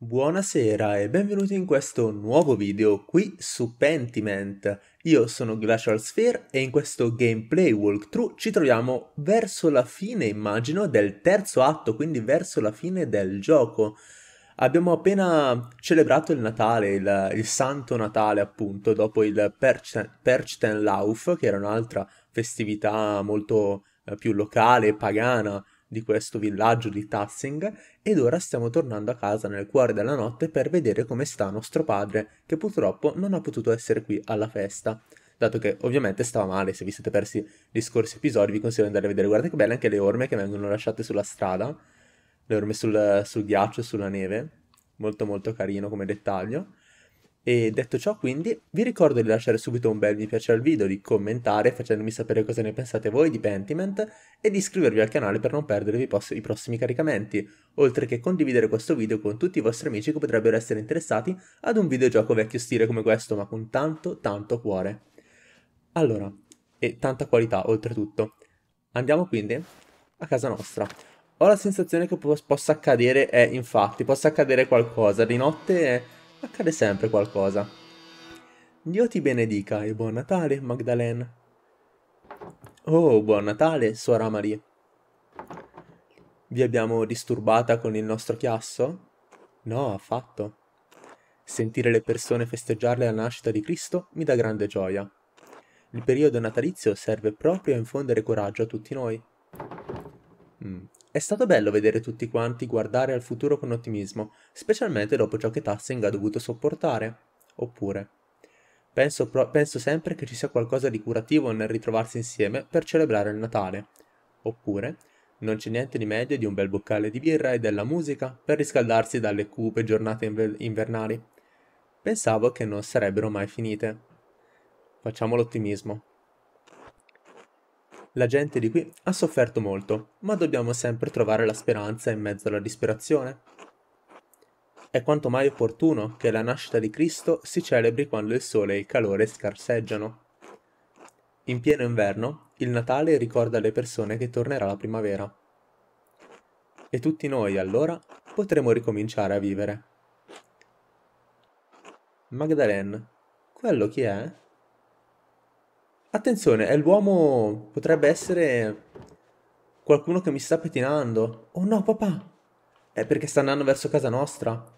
Buonasera e benvenuti in questo nuovo video qui su Pentiment. Io sono Glacial Sphere e in questo gameplay walkthrough ci troviamo verso la fine, immagino, del terzo atto, quindi verso la fine del gioco. Abbiamo appena celebrato il Natale, il, il Santo Natale appunto, dopo il Perchtenlauf, che era un'altra festività molto eh, più locale, pagana, di questo villaggio di Tassing ed ora stiamo tornando a casa nel cuore della notte per vedere come sta nostro padre, che purtroppo non ha potuto essere qui alla festa. Dato che ovviamente stava male, se vi siete persi gli scorsi episodi vi consiglio di andare a vedere. Guardate che belle anche le orme che vengono lasciate sulla strada, le orme sul, sul ghiaccio e sulla neve, molto molto carino come dettaglio. E detto ciò, quindi, vi ricordo di lasciare subito un bel mi piace al video, di commentare facendomi sapere cosa ne pensate voi di Pentiment e di iscrivervi al canale per non perdervi i, prossimi caricamenti, oltre che condividere questo video con tutti i vostri amici che potrebbero essere interessati ad un videogioco vecchio stile come questo, ma con tanto tanto cuore. Allora, e tanta qualità oltretutto. Andiamo quindi a casa nostra. Ho la sensazione che po possa accadere, eh, infatti, possa accadere qualcosa. Di notte accade sempre qualcosa. Dio ti benedica e buon Natale, Magdalene. Oh, buon Natale, suora Marie. Vi abbiamo disturbata con il nostro chiasso? No, affatto. Sentire le persone festeggiare la nascita di Cristo mi dà grande gioia. Il periodo natalizio serve proprio a infondere coraggio a tutti noi. Mm. È stato bello vedere tutti quanti guardare al futuro con ottimismo, specialmente dopo ciò che Tassing ha dovuto sopportare. Oppure, penso, pro- penso sempre che ci sia qualcosa di curativo nel ritrovarsi insieme per celebrare il Natale. Oppure, non c'è niente di meglio di un bel boccale di birra e della musica per riscaldarsi dalle cupe giornate inver- invernali. Pensavo che non sarebbero mai finite. Facciamo l'ottimismo. La gente di qui ha sofferto molto, ma dobbiamo sempre trovare la speranza in mezzo alla disperazione. È quanto mai opportuno che la nascita di Cristo si celebri quando il sole e il calore scarseggiano. In pieno inverno, il Natale ricorda alle persone che tornerà la primavera. E tutti noi, allora, potremo ricominciare a vivere. Magdalene, quello chi è? Attenzione, è l'uomo... potrebbe essere... qualcuno che mi sta pettinando. Oh no, papà! È perché sta andando verso casa nostra.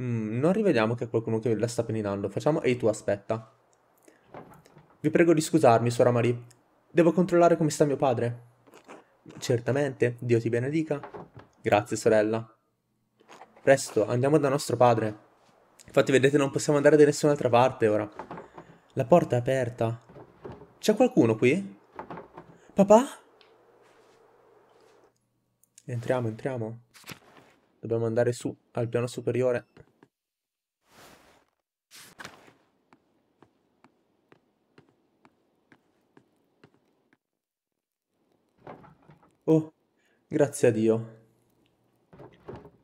Mm, non rivediamo che è qualcuno che la sta pettinando. Facciamo... Ehi tu, aspetta. Vi prego di scusarmi, suora Marie. Devo controllare come sta mio padre. Certamente, Dio ti benedica. Grazie, sorella. Presto, andiamo da nostro padre. Infatti, vedete, non possiamo andare da nessun'altra parte ora. La porta è aperta. C'è qualcuno qui? Papà? Entriamo, entriamo. Dobbiamo andare su, al piano superiore. Oh, grazie a Dio.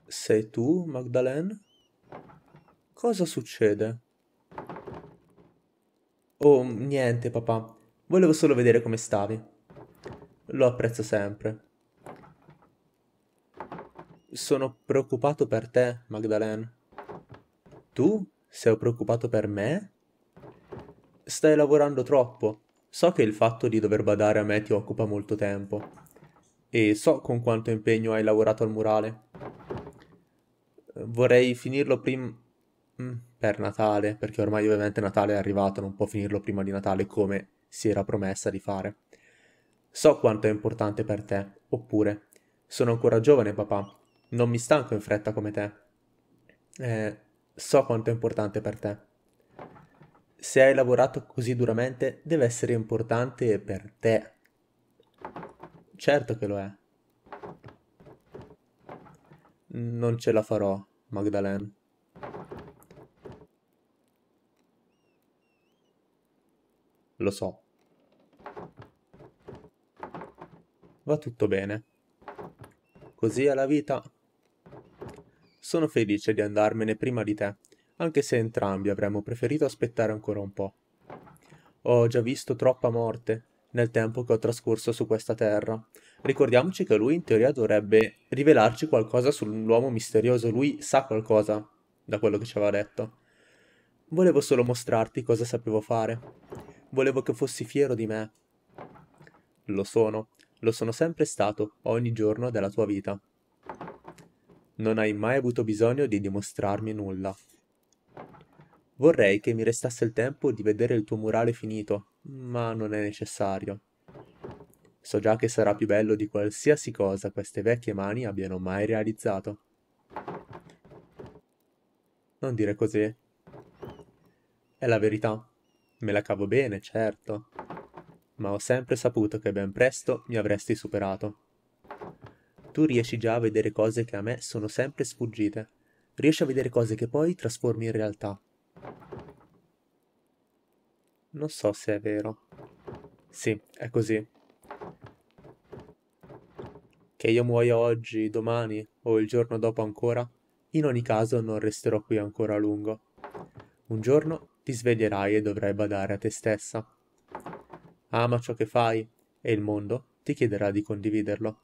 Sei tu, Magdalene? Cosa succede? Oh, niente, papà. Volevo solo vedere come stavi. Lo apprezzo sempre. Sono preoccupato per te, Magdalene. Tu sei preoccupato per me? Stai lavorando troppo. So che il fatto di dover badare a me ti occupa molto tempo. E so con quanto impegno hai lavorato al murale. Vorrei finirlo prima Mm, per Natale, perché ormai ovviamente Natale è arrivato, non può finirlo prima di Natale come si era promessa di fare. So quanto è importante per te, oppure sono ancora giovane papà, non mi stanco in fretta come te. Eh, so quanto è importante per te. Se hai lavorato così duramente, deve essere importante per te. Certo che lo è. Non ce la farò, Magdalene. Lo so. Va tutto bene. Così è la vita. Sono felice di andarmene prima di te, anche se entrambi avremmo preferito aspettare ancora un po'. Ho già visto troppa morte nel tempo che ho trascorso su questa terra, Ricordiamoci che lui in teoria dovrebbe rivelarci qualcosa sull'uomo misterioso. Lui sa qualcosa da quello che ci aveva detto. Volevo solo mostrarti cosa sapevo fare. Volevo che fossi fiero di me. Lo sono, lo sono sempre stato, ogni giorno della tua vita. Non hai mai avuto bisogno di dimostrarmi nulla. Vorrei che mi restasse il tempo di vedere il tuo murale finito, ma non è necessario. So già che sarà più bello di qualsiasi cosa queste vecchie mani abbiano mai realizzato. Non dire così. È la verità. Me la cavo bene, certo. Ma ho sempre saputo che ben presto mi avresti superato. Tu riesci già a vedere cose che a me sono sempre sfuggite. Riesci a vedere cose che poi trasformi in realtà. Non so se è vero. Sì, è così. Che io muoia oggi, domani o il giorno dopo ancora, in ogni caso non resterò qui ancora a lungo. Un giorno ti sveglierai e dovrai badare a te stessa. Ama ciò che fai e il mondo ti chiederà di condividerlo.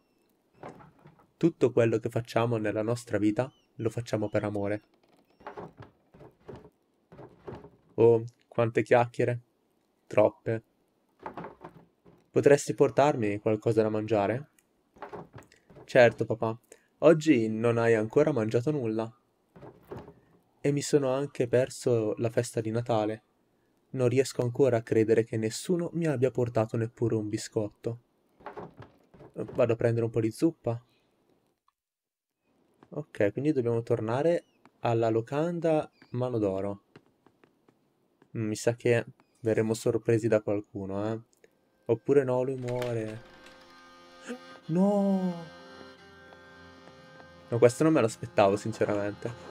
Tutto quello che facciamo nella nostra vita lo facciamo per amore. Oh, quante chiacchiere. Troppe. Potresti portarmi qualcosa da mangiare? Certo, papà. Oggi non hai ancora mangiato nulla. E mi sono anche perso la festa di Natale. Non riesco ancora a credere che nessuno mi abbia portato neppure un biscotto. Vado a prendere un po' di zuppa. Ok, quindi dobbiamo tornare alla locanda Mano d'Oro. Mi sa che verremo sorpresi da qualcuno, eh. Oppure no, lui muore. No! No, questo non me l'aspettavo, sinceramente.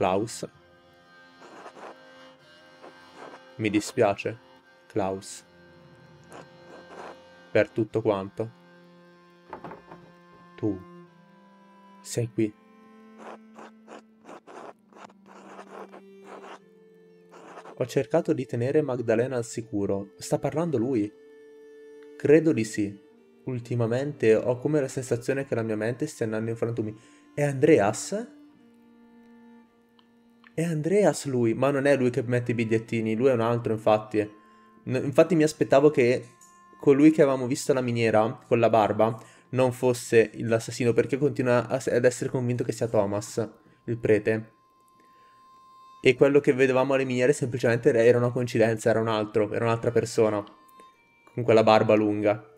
Klaus. Mi dispiace, Klaus. Per tutto quanto. Tu sei qui. Ho cercato di tenere Magdalena al sicuro. Sta parlando lui? Credo di sì. Ultimamente ho come la sensazione che la mia mente stia andando in frantumi. È Andreas? È Andreas lui, ma non è lui che mette i bigliettini, lui è un altro infatti. Infatti mi aspettavo che colui che avevamo visto alla miniera, con la barba, non fosse l'assassino perché continua ad essere convinto che sia Thomas, il prete. E quello che vedevamo alle miniere semplicemente era una coincidenza, era un altro, era un'altra persona, con quella barba lunga.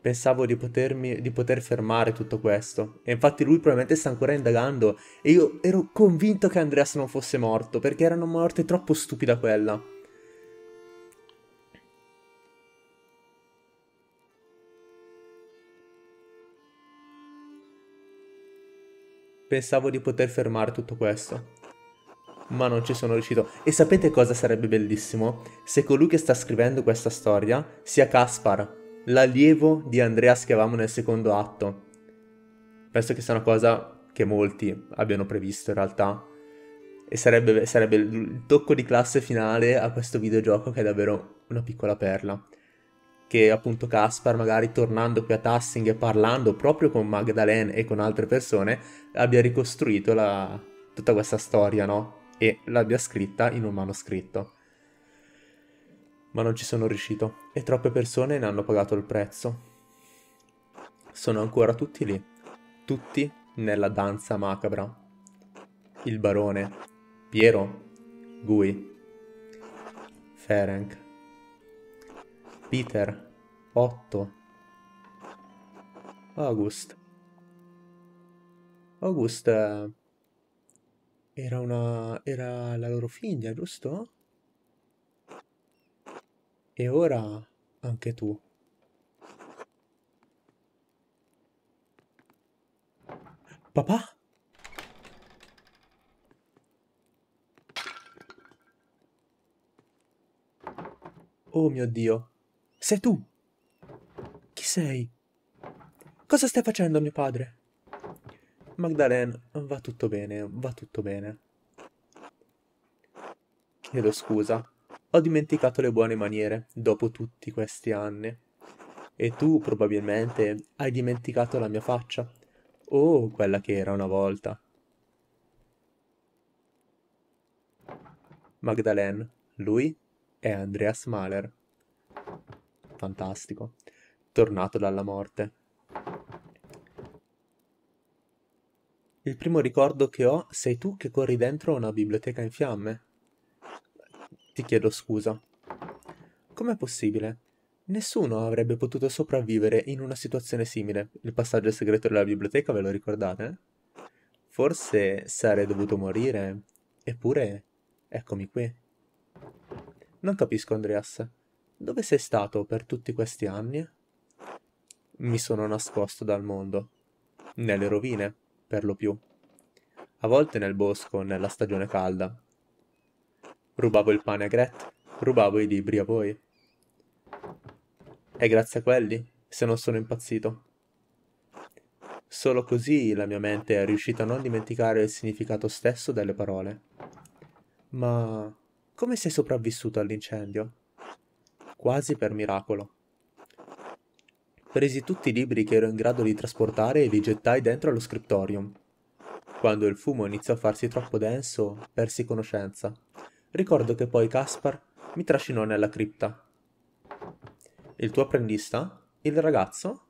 Pensavo di, potermi, di poter fermare tutto questo. E infatti lui probabilmente sta ancora indagando. E io ero convinto che Andreas non fosse morto, perché era una morte troppo stupida quella. Pensavo di poter fermare tutto questo. Ma non ci sono riuscito. E sapete cosa sarebbe bellissimo? Se colui che sta scrivendo questa storia sia Caspar, l'allievo di Andreas che avevamo nel secondo atto. Penso che sia una cosa che molti abbiano previsto in realtà. E sarebbe, sarebbe il tocco di classe finale a questo videogioco che è davvero una piccola perla. Che appunto Caspar, magari tornando qui a Tassing e parlando proprio con Magdalene e con altre persone, abbia ricostruito la, tutta questa storia, no? E l'abbia scritta in un manoscritto ma non ci sono riuscito e troppe persone ne hanno pagato il prezzo. Sono ancora tutti lì, tutti nella danza macabra. Il barone, Piero, Gui, Ferenc, Peter, Otto, August. August eh, era una... era la loro figlia, giusto? E ora anche tu. Papà? Oh mio Dio, sei tu? Chi sei? Cosa stai facendo, mio padre? Magdalene, va tutto bene, va tutto bene. Chiedo scusa. Ho dimenticato le buone maniere, dopo tutti questi anni. E tu probabilmente hai dimenticato la mia faccia. O quella che era una volta. Magdalene, lui è Andreas Mahler. Fantastico. Tornato dalla morte. Il primo ricordo che ho sei tu che corri dentro una biblioteca in fiamme. Ti chiedo scusa. Com'è possibile? Nessuno avrebbe potuto sopravvivere in una situazione simile. Il passaggio segreto della biblioteca ve lo ricordate? Forse sarei dovuto morire. Eppure, eccomi qui. Non capisco, Andreas. Dove sei stato per tutti questi anni? Mi sono nascosto dal mondo. Nelle rovine, per lo più. A volte nel bosco, nella stagione calda. Rubavo il pane a Gret, rubavo i libri a voi. È grazie a quelli se non sono impazzito. Solo così la mia mente è riuscita a non dimenticare il significato stesso delle parole. Ma come sei sopravvissuto all'incendio? Quasi per miracolo. Presi tutti i libri che ero in grado di trasportare e li gettai dentro allo scriptorium. Quando il fumo iniziò a farsi troppo denso, persi conoscenza. Ricordo che poi Caspar mi trascinò nella cripta il tuo apprendista? Il ragazzo?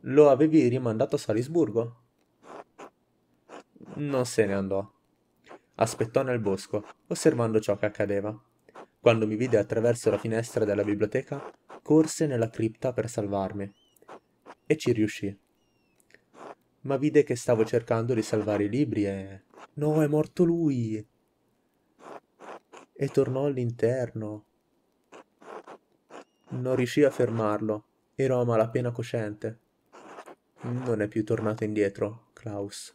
Lo avevi rimandato a Salisburgo? Non se ne andò. Aspettò nel bosco, osservando ciò che accadeva. Quando mi vide attraverso la finestra della biblioteca, corse nella cripta per salvarmi. E ci riuscì. Ma vide che stavo cercando di salvare i libri e... No, è morto lui! E tornò all'interno, non riuscii a fermarlo. Ero a malapena cosciente. Non è più tornato indietro, Klaus.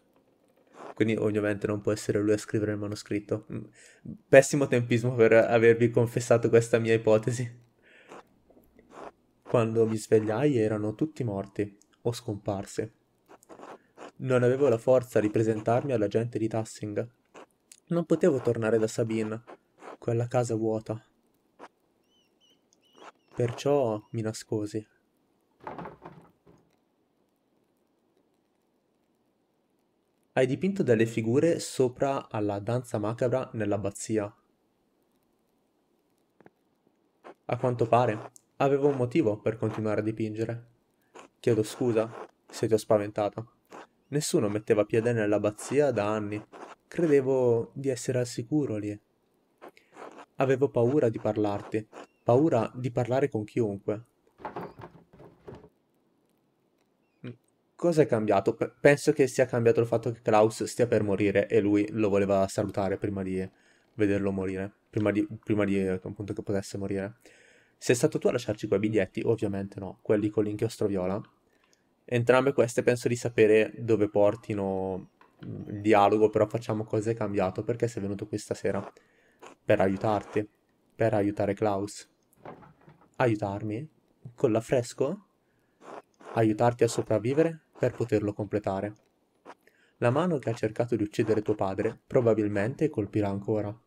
Quindi ovviamente non può essere lui a scrivere il manoscritto. Mm, pessimo tempismo per avervi confessato questa mia ipotesi. Quando mi svegliai erano tutti morti o scomparsi. Non avevo la forza di presentarmi alla gente di Tassing. Non potevo tornare da Sabine, quella casa vuota. Perciò mi nascosi. Hai dipinto delle figure sopra alla danza macabra nell'abbazia. A quanto pare, avevo un motivo per continuare a dipingere. Chiedo scusa se ti ho spaventato. Nessuno metteva piede nell'abbazia da anni. Credevo di essere al sicuro lì. Avevo paura di parlarti, paura di parlare con chiunque. Mm, cosa è cambiato? penso che sia cambiato il fatto che Klaus stia per morire e lui lo voleva salutare prima di vederlo morire, prima di, prima di appunto che potesse morire. Sei stato tu a lasciarci quei biglietti? Ovviamente no, quelli con l'inchiostro viola. Entrambe queste penso di sapere dove portino mm, il dialogo, però facciamo cosa è cambiato, perché sei venuto qui stasera? Per aiutarti, per aiutare Klaus aiutarmi con l'affresco? Aiutarti a sopravvivere per poterlo completare. La mano che ha cercato di uccidere tuo padre probabilmente colpirà ancora.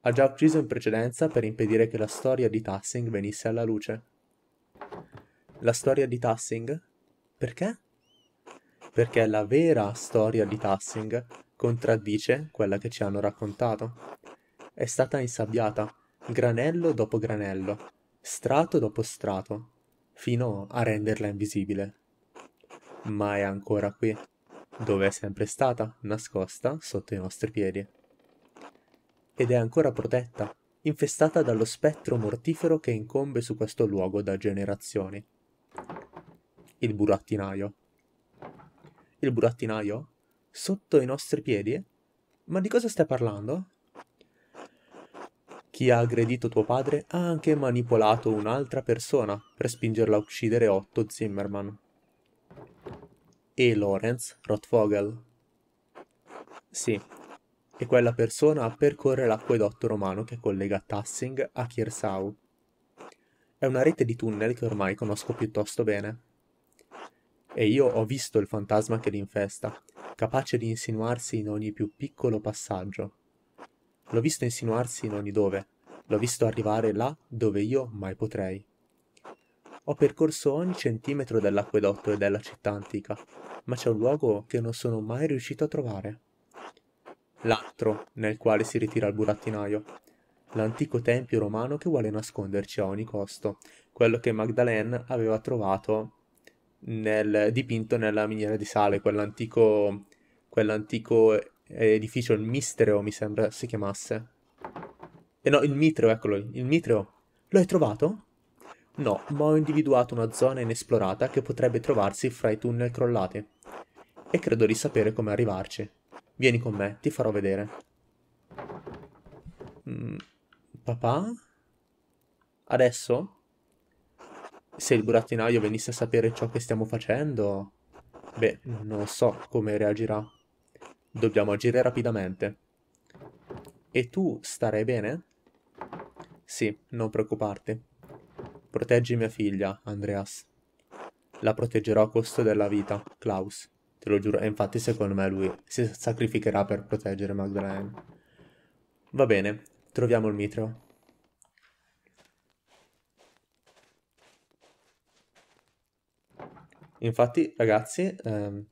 Ha già ucciso in precedenza per impedire che la storia di Tassing venisse alla luce. La storia di Tassing? Perché? Perché la vera storia di Tassing contraddice quella che ci hanno raccontato. È stata insabbiata, granello dopo granello, strato dopo strato, fino a renderla invisibile. Ma è ancora qui, dove è sempre stata, nascosta sotto i nostri piedi. Ed è ancora protetta, infestata dallo spettro mortifero che incombe su questo luogo da generazioni. Il burattinaio. Il burattinaio? Sotto i nostri piedi? Ma di cosa stai parlando? Chi ha aggredito tuo padre ha anche manipolato un'altra persona per spingerla a uccidere Otto Zimmerman. E Lorenz Rothvogel. Sì, e quella persona percorre l'acquedotto romano che collega Tassing a Kiersau. È una rete di tunnel che ormai conosco piuttosto bene. E io ho visto il fantasma che l'infesta, capace di insinuarsi in ogni più piccolo passaggio. L'ho visto insinuarsi in ogni dove, l'ho visto arrivare là dove io mai potrei. Ho percorso ogni centimetro dell'acquedotto e della città antica, ma c'è un luogo che non sono mai riuscito a trovare. L'altro nel quale si ritira il burattinaio. L'antico tempio romano che vuole nasconderci a ogni costo, quello che Magdalene aveva trovato nel, dipinto nella miniera di sale, quell'antico, quell'antico edificio, il Mistreo mi sembra si chiamasse. E eh no, il Mitreo, eccolo, il Mitreo. Lo hai trovato? No, ma ho individuato una zona inesplorata che potrebbe trovarsi fra i tunnel crollati. E credo di sapere come arrivarci. Vieni con me, ti farò vedere. Mm, papà? Adesso? Se il burattinaio venisse a sapere ciò che stiamo facendo... Beh, non so come reagirà. Dobbiamo agire rapidamente. E tu starai bene? Sì, non preoccuparti. Proteggi mia figlia, Andreas. La proteggerò a costo della vita, Klaus. Te lo giuro. E infatti, secondo me, lui si sacrificherà per proteggere Magdalene. Va bene, troviamo il mitreo. Infatti, ragazzi, ehm,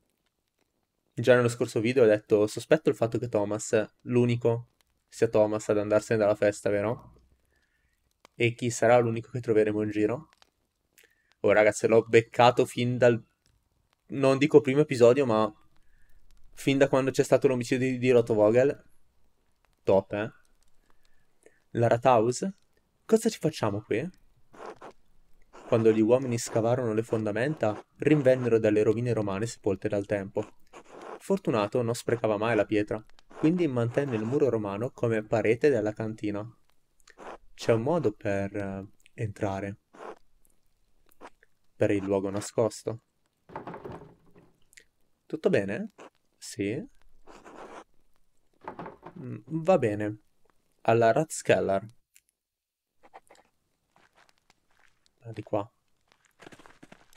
già nello scorso video ho detto, sospetto il fatto che Thomas, l'unico, sia Thomas ad andarsene dalla festa, vero? E chi sarà l'unico che troveremo in giro? Oh ragazzi, l'ho beccato fin dal... Non dico primo episodio, ma... Fin da quando c'è stato l'omicidio di, di Rotovogel. Top, eh? La Rathaus? Cosa ci facciamo qui? Quando gli uomini scavarono le fondamenta, rinvennero dalle rovine romane sepolte dal tempo. Fortunato non sprecava mai la pietra, quindi mantenne il muro romano come parete della cantina. C'è un modo per uh, entrare. Per il luogo nascosto. Tutto bene? Sì. Mm, va bene. Alla Rathskeller. Ah, di qua.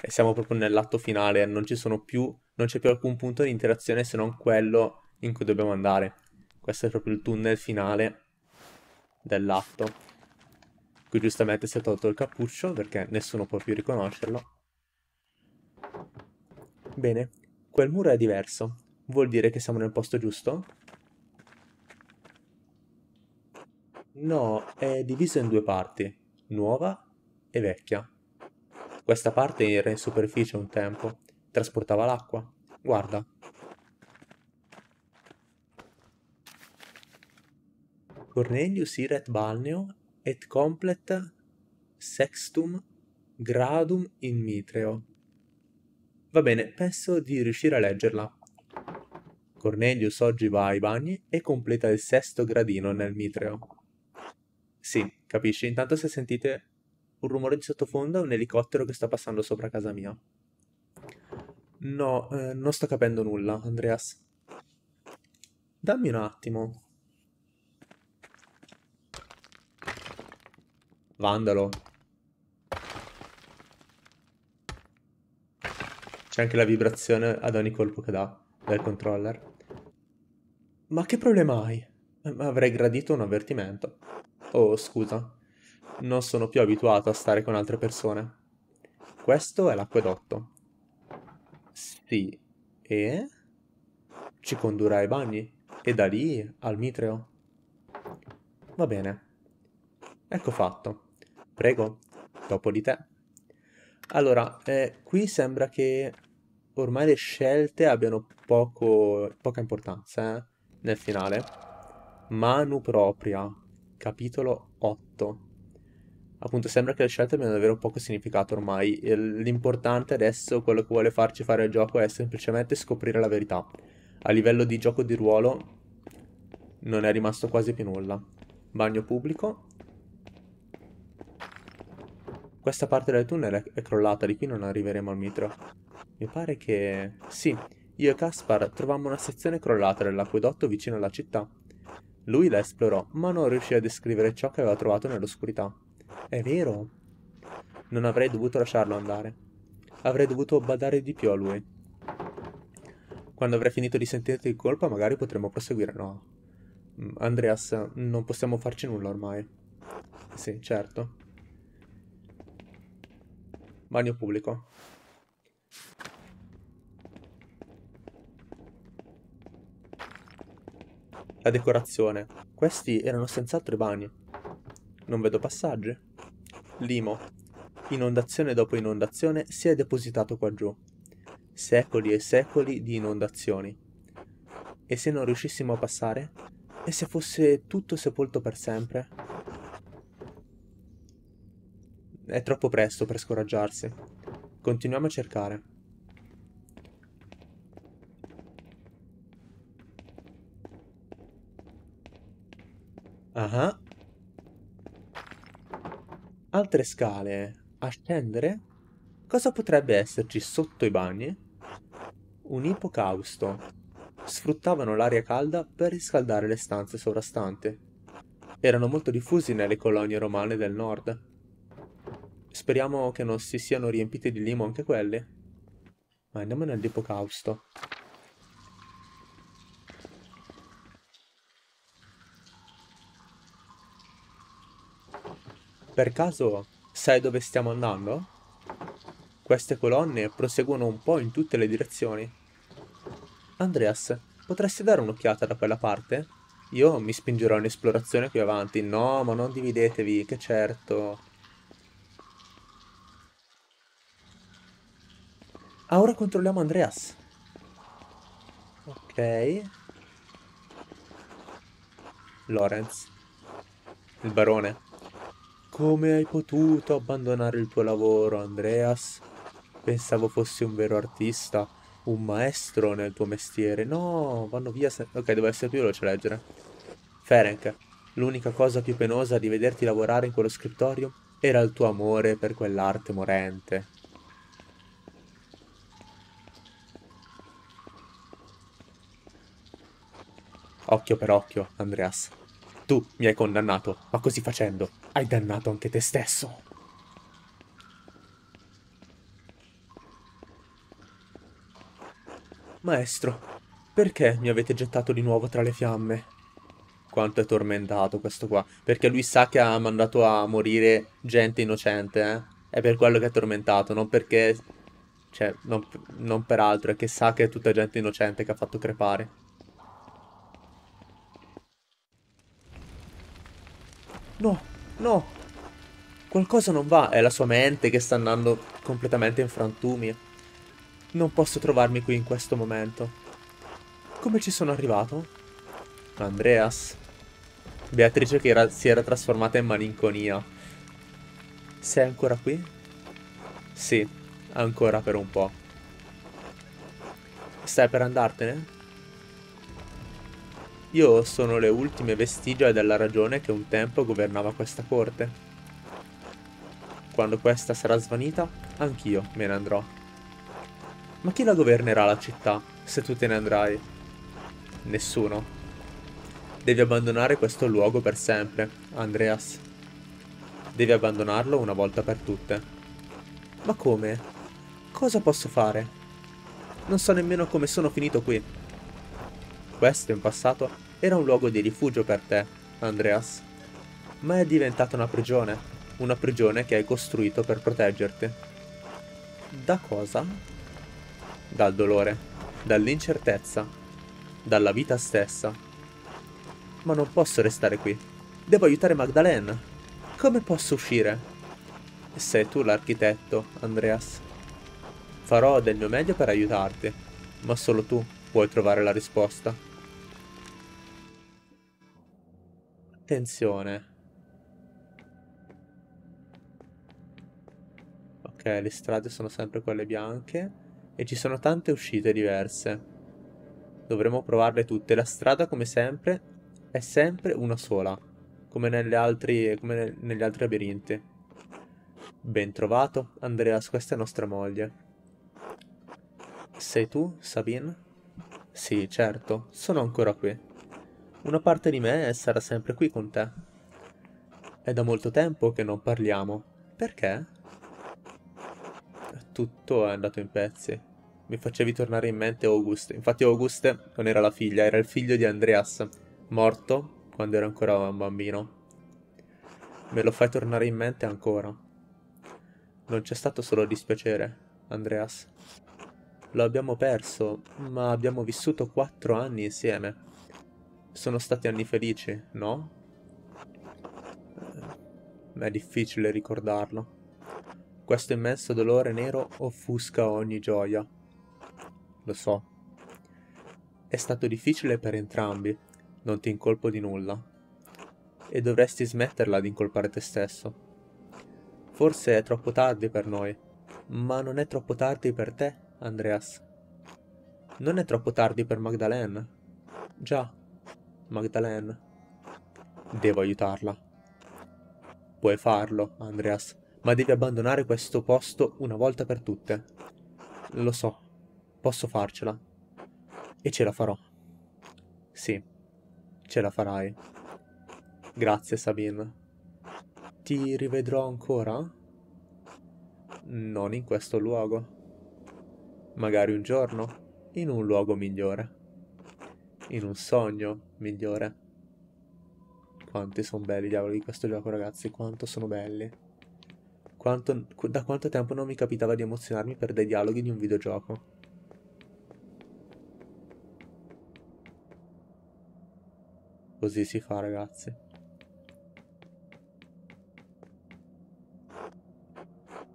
E siamo proprio nell'atto finale, non ci sono più, non c'è più alcun punto di interazione se non quello in cui dobbiamo andare. Questo è proprio il tunnel finale dell'atto. Qui giustamente si è tolto il cappuccio perché nessuno può più riconoscerlo. Bene, quel muro è diverso. Vuol dire che siamo nel posto giusto? No, è diviso in due parti, nuova e vecchia. Questa parte era in superficie un tempo, trasportava l'acqua. Guarda. Cornelius iret balneo et complet sextum gradum in mitreo. Va bene, penso di riuscire a leggerla. Cornelius oggi va ai bagni e completa il sesto gradino nel mitreo. Sì, capisci? Intanto se sentite un rumore di sottofondo è un elicottero che sta passando sopra casa mia. No, eh, non sto capendo nulla, Andreas. Dammi un attimo. Vandalo. C'è anche la vibrazione ad ogni colpo che dà del controller. Ma che problema hai? Avrei gradito un avvertimento. Oh, scusa. Non sono più abituato a stare con altre persone. Questo è l'acquedotto. Sì. E? Ci condurrà ai bagni? E da lì al mitreo? Va bene. Ecco fatto. Prego, dopo di te. Allora, eh, qui sembra che ormai le scelte abbiano poco, poca importanza eh, nel finale. Manu propria, capitolo 8. Appunto, sembra che le scelte abbiano davvero poco significato ormai. L'importante adesso, quello che vuole farci fare il gioco, è semplicemente scoprire la verità. A livello di gioco di ruolo non è rimasto quasi più nulla. Bagno pubblico, questa parte del tunnel è crollata, di qui non arriveremo al mitro. Mi pare che... Sì, io e Caspar trovammo una sezione crollata dell'acquedotto vicino alla città. Lui la esplorò, ma non riuscì a descrivere ciò che aveva trovato nell'oscurità. È vero. Non avrei dovuto lasciarlo andare. Avrei dovuto badare di più a lui. Quando avrei finito di sentirti il colpo, magari potremmo proseguire. No. Andreas, non possiamo farci nulla ormai. Sì, certo. bagno pubblico. La decorazione. Questi erano senz'altro i bagni. Non vedo passaggi. Limo. Inondazione dopo inondazione si è depositato qua giù. Secoli e secoli di inondazioni. E se non riuscissimo a passare? E se fosse tutto sepolto per sempre? È troppo presto per scoraggiarsi. Continuiamo a cercare. Ah. Altre scale. A scendere? Cosa potrebbe esserci sotto i bagni? Un ipocausto. Sfruttavano l'aria calda per riscaldare le stanze sovrastanti. Erano molto diffusi nelle colonie romane del nord. Speriamo che non si siano riempiti di limo anche quelli. Ma andiamo nell'ipocausto. Per caso sai dove stiamo andando? Queste colonne proseguono un po' in tutte le direzioni. Andreas, potresti dare un'occhiata da quella parte? Io mi spingerò in esplorazione più avanti. No, ma non dividetevi, che certo. Ah, ora controlliamo Andreas. Ok. Lorenz. Il barone. Come hai potuto abbandonare il tuo lavoro, Andreas? Pensavo fossi un vero artista, un maestro nel tuo mestiere. No, vanno via. Se... Ok, devo essere più veloce a leggere. Ferenc, l'unica cosa più penosa di vederti lavorare in quello scrittorio era il tuo amore per quell'arte morente. Occhio per occhio, Andreas. Tu mi hai condannato, ma così facendo hai dannato anche te stesso. Maestro, perché mi avete gettato di nuovo tra le fiamme? Quanto è tormentato questo qua. Perché lui sa che ha mandato a morire gente innocente, eh? È per quello che è tormentato, non perché... Cioè, non, non per altro, è che sa che è tutta gente innocente che ha fatto crepare. No, no. Qualcosa non va, è la sua mente che sta andando completamente in frantumi. Non posso trovarmi qui in questo momento. Come ci sono arrivato? Andreas. Beatrice che era, si era trasformata in malinconia. Sei ancora qui? Sì, ancora per un po'. Stai per andartene? Io sono le ultime vestigia della ragione che un tempo governava questa corte. Quando questa sarà svanita, anch'io me ne andrò. Ma chi la governerà la città, se tu te ne andrai? Nessuno. Devi abbandonare questo luogo per sempre, Andreas. Devi abbandonarlo una volta per tutte. Ma come? Cosa posso fare? Non so nemmeno come sono finito qui. Questo in passato era un luogo di rifugio per te, Andreas. Ma è diventata una prigione. Una prigione che hai costruito per proteggerti. Da cosa? Dal dolore, dall'incertezza, dalla vita stessa. Ma non posso restare qui. Devo aiutare Magdalene. Come posso uscire? Sei tu l'architetto, Andreas. Farò del mio meglio per aiutarti, ma solo tu puoi trovare la risposta. Attenzione. Ok, le strade sono sempre quelle bianche e ci sono tante uscite diverse. Dovremo provarle tutte. La strada, come sempre, è sempre una sola, come, altri, come ne, negli altri labirinti. Ben trovato, Andreas, questa è nostra moglie. Sei tu, Sabine? Sì, certo, sono ancora qui. Una parte di me sarà sempre qui con te. È da molto tempo che non parliamo. Perché? Tutto è andato in pezzi. Mi facevi tornare in mente Auguste. Infatti Auguste non era la figlia, era il figlio di Andreas, morto quando ero ancora un bambino. Me lo fai tornare in mente ancora. Non c'è stato solo dispiacere, Andreas. Lo abbiamo perso, ma abbiamo vissuto quattro anni insieme. Sono stati anni felici, no? Eh, è difficile ricordarlo. Questo immenso dolore nero offusca ogni gioia. Lo so. È stato difficile per entrambi, non ti incolpo di nulla. E dovresti smetterla di incolpare te stesso. Forse è troppo tardi per noi, ma non è troppo tardi per te, Andreas. Non è troppo tardi per Magdalene. Già, Magdalene. Devo aiutarla. Puoi farlo, Andreas, ma devi abbandonare questo posto una volta per tutte. Lo so, posso farcela. E ce la farò. Sì, ce la farai. Grazie, Sabine. Ti rivedrò ancora? Non in questo luogo. Magari un giorno, in un luogo migliore. In un sogno migliore. Quanti sono belli i diavoli di questo gioco, ragazzi, quanto sono belli. Quanto, da quanto tempo non mi capitava di emozionarmi per dei dialoghi di un videogioco. Così si fa, ragazzi.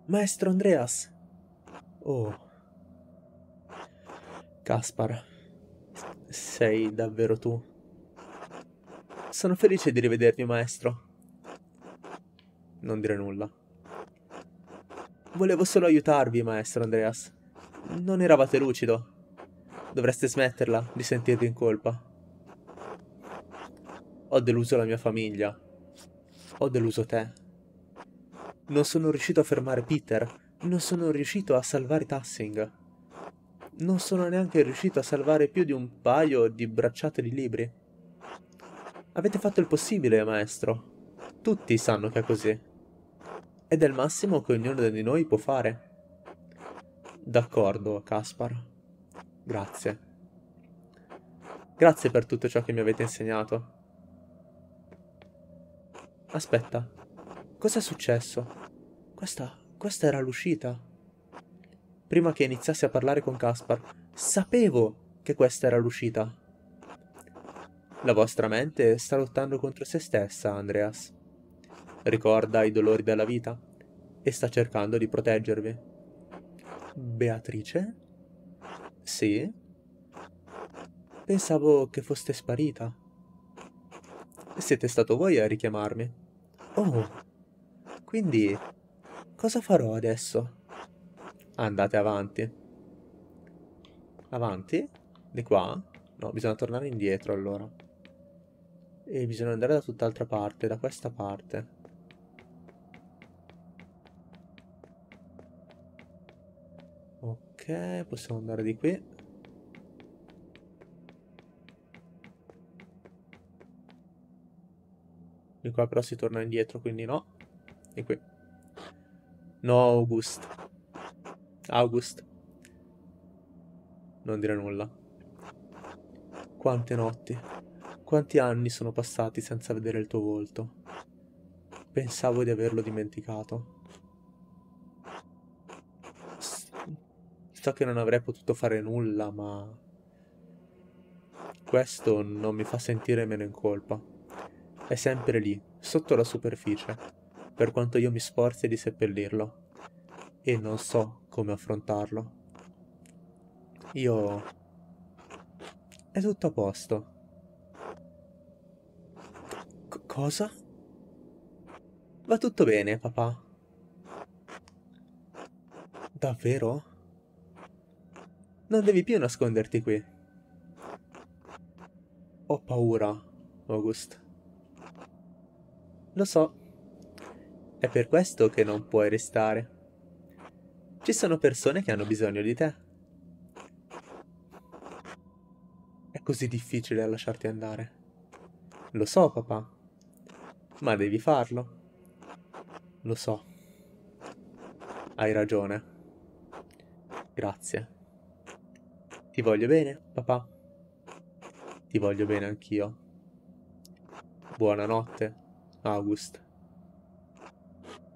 Maestro Andreas. Oh. Caspar. Sei davvero tu. Sono felice di rivedervi, maestro. Non dire nulla. Volevo solo aiutarvi, maestro Andreas. Non eravate lucido. Dovreste smetterla di sentirvi in colpa. Ho deluso la mia famiglia. Ho deluso te. Non sono riuscito a fermare Peter. Non sono riuscito a salvare Tassing. Non sono neanche riuscito a salvare più di un paio di bracciate di libri. Avete fatto il possibile, maestro. Tutti sanno che è così. Ed è il massimo che ognuno di noi può fare. D'accordo, Caspar. Grazie. Grazie per tutto ciò che mi avete insegnato. Aspetta, cos'è successo? Questa, questa era l'uscita. Prima che iniziassi a parlare con Caspar, sapevo che questa era l'uscita. La vostra mente sta lottando contro se stessa, Andreas. Ricorda i dolori della vita e sta cercando di proteggervi. Beatrice? Sì? Pensavo che foste sparita. Siete stato voi a richiamarmi. Oh, quindi cosa farò adesso? Andate avanti. Avanti? Di qua? No, bisogna tornare indietro allora. E bisogna andare da tutt'altra parte, da questa parte. Ok, possiamo andare di qui. Di qua però si torna indietro, quindi no. E qui. No, August. August. Non dire nulla. Quante notti, quanti anni sono passati senza vedere il tuo volto. Pensavo di averlo dimenticato. So che non avrei potuto fare nulla, ma... Questo non mi fa sentire meno in colpa. È sempre lì, sotto la superficie, per quanto io mi sforzi di seppellirlo. E non so come affrontarlo. Io... È tutto a posto. C cosa? Va tutto bene, papà. Davvero? Non devi più nasconderti qui. Ho paura, August. Lo so. È per questo che non puoi restare. Ci sono persone che hanno bisogno di te. È così difficile lasciarti andare. Lo so, papà. Ma devi farlo. Lo so. Hai ragione. Grazie. Ti voglio bene, papà. Ti voglio bene anch'io. Buonanotte, August.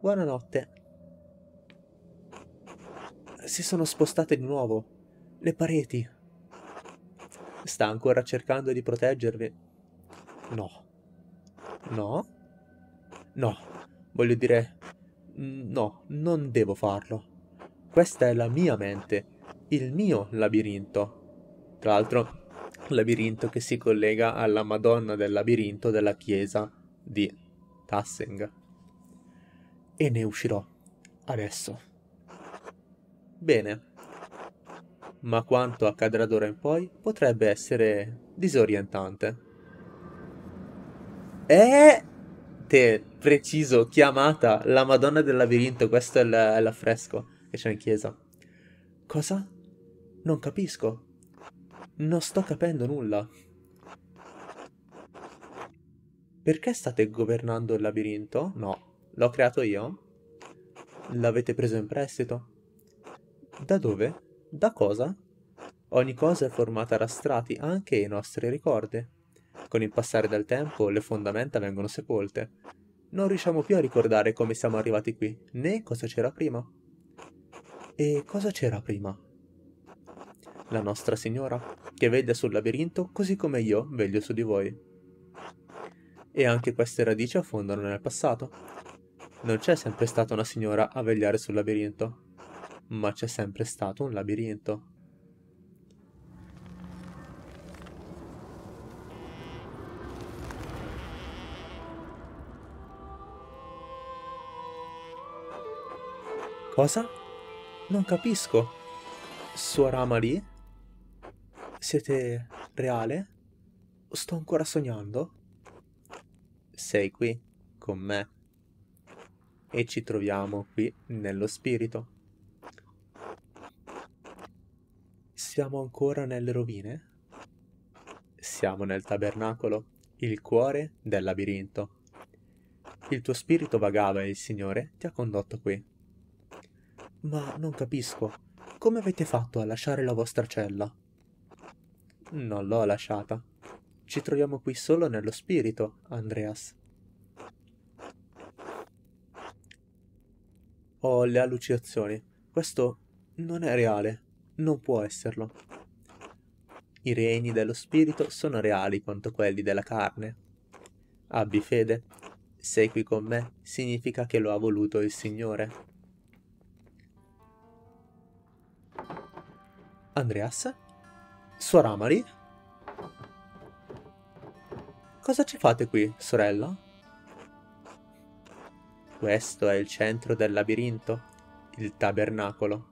Buonanotte. Si sono spostate di nuovo. Le pareti. Sta ancora cercando di proteggervi. No. No. No. Voglio dire... No, non devo farlo. Questa è la mia mente, il mio labirinto. Tra l'altro, labirinto che si collega alla Madonna del labirinto della chiesa di Tassing. E ne uscirò adesso. Bene. Ma quanto accadrà d'ora in poi potrebbe essere disorientante. E te, preciso, chiamata la Madonna del labirinto, questo è, l'affresco che c'è in chiesa. Cosa? Non capisco. Non sto capendo nulla. Perché state governando il labirinto? No. L'ho creato io? L'avete preso in prestito? Da dove? Da cosa? Ogni cosa è formata da strati, anche i nostri ricordi. Con il passare del tempo le fondamenta vengono sepolte. Non riusciamo più a ricordare come siamo arrivati qui, né cosa c'era prima. E cosa c'era prima? La nostra Signora, che veglia sul labirinto così come io veglio su di voi e anche queste radici affondano nel passato. Non c'è sempre stata una signora a vegliare sul labirinto, ma c'è sempre stato un labirinto. Cosa? Non capisco. Suora Amalie? Siete reale? Sto ancora sognando? sei qui con me e ci troviamo qui nello spirito. Siamo ancora nelle rovine? Siamo nel tabernacolo, il cuore del labirinto. Il tuo spirito vagava e il Signore ti ha condotto qui. Ma non capisco, come avete fatto a lasciare la vostra cella? Non l'ho lasciata. Ci troviamo qui solo nello spirito, Andreas. Ho le allucinazioni. Questo non è reale. Non può esserlo. I regni dello spirito sono reali quanto quelli della carne. Abbi fede. Sei qui con me significa che lo ha voluto il Signore. Andreas? Suor Amari? Cosa ci fate qui, sorella? Questo è il centro del labirinto, il tabernacolo.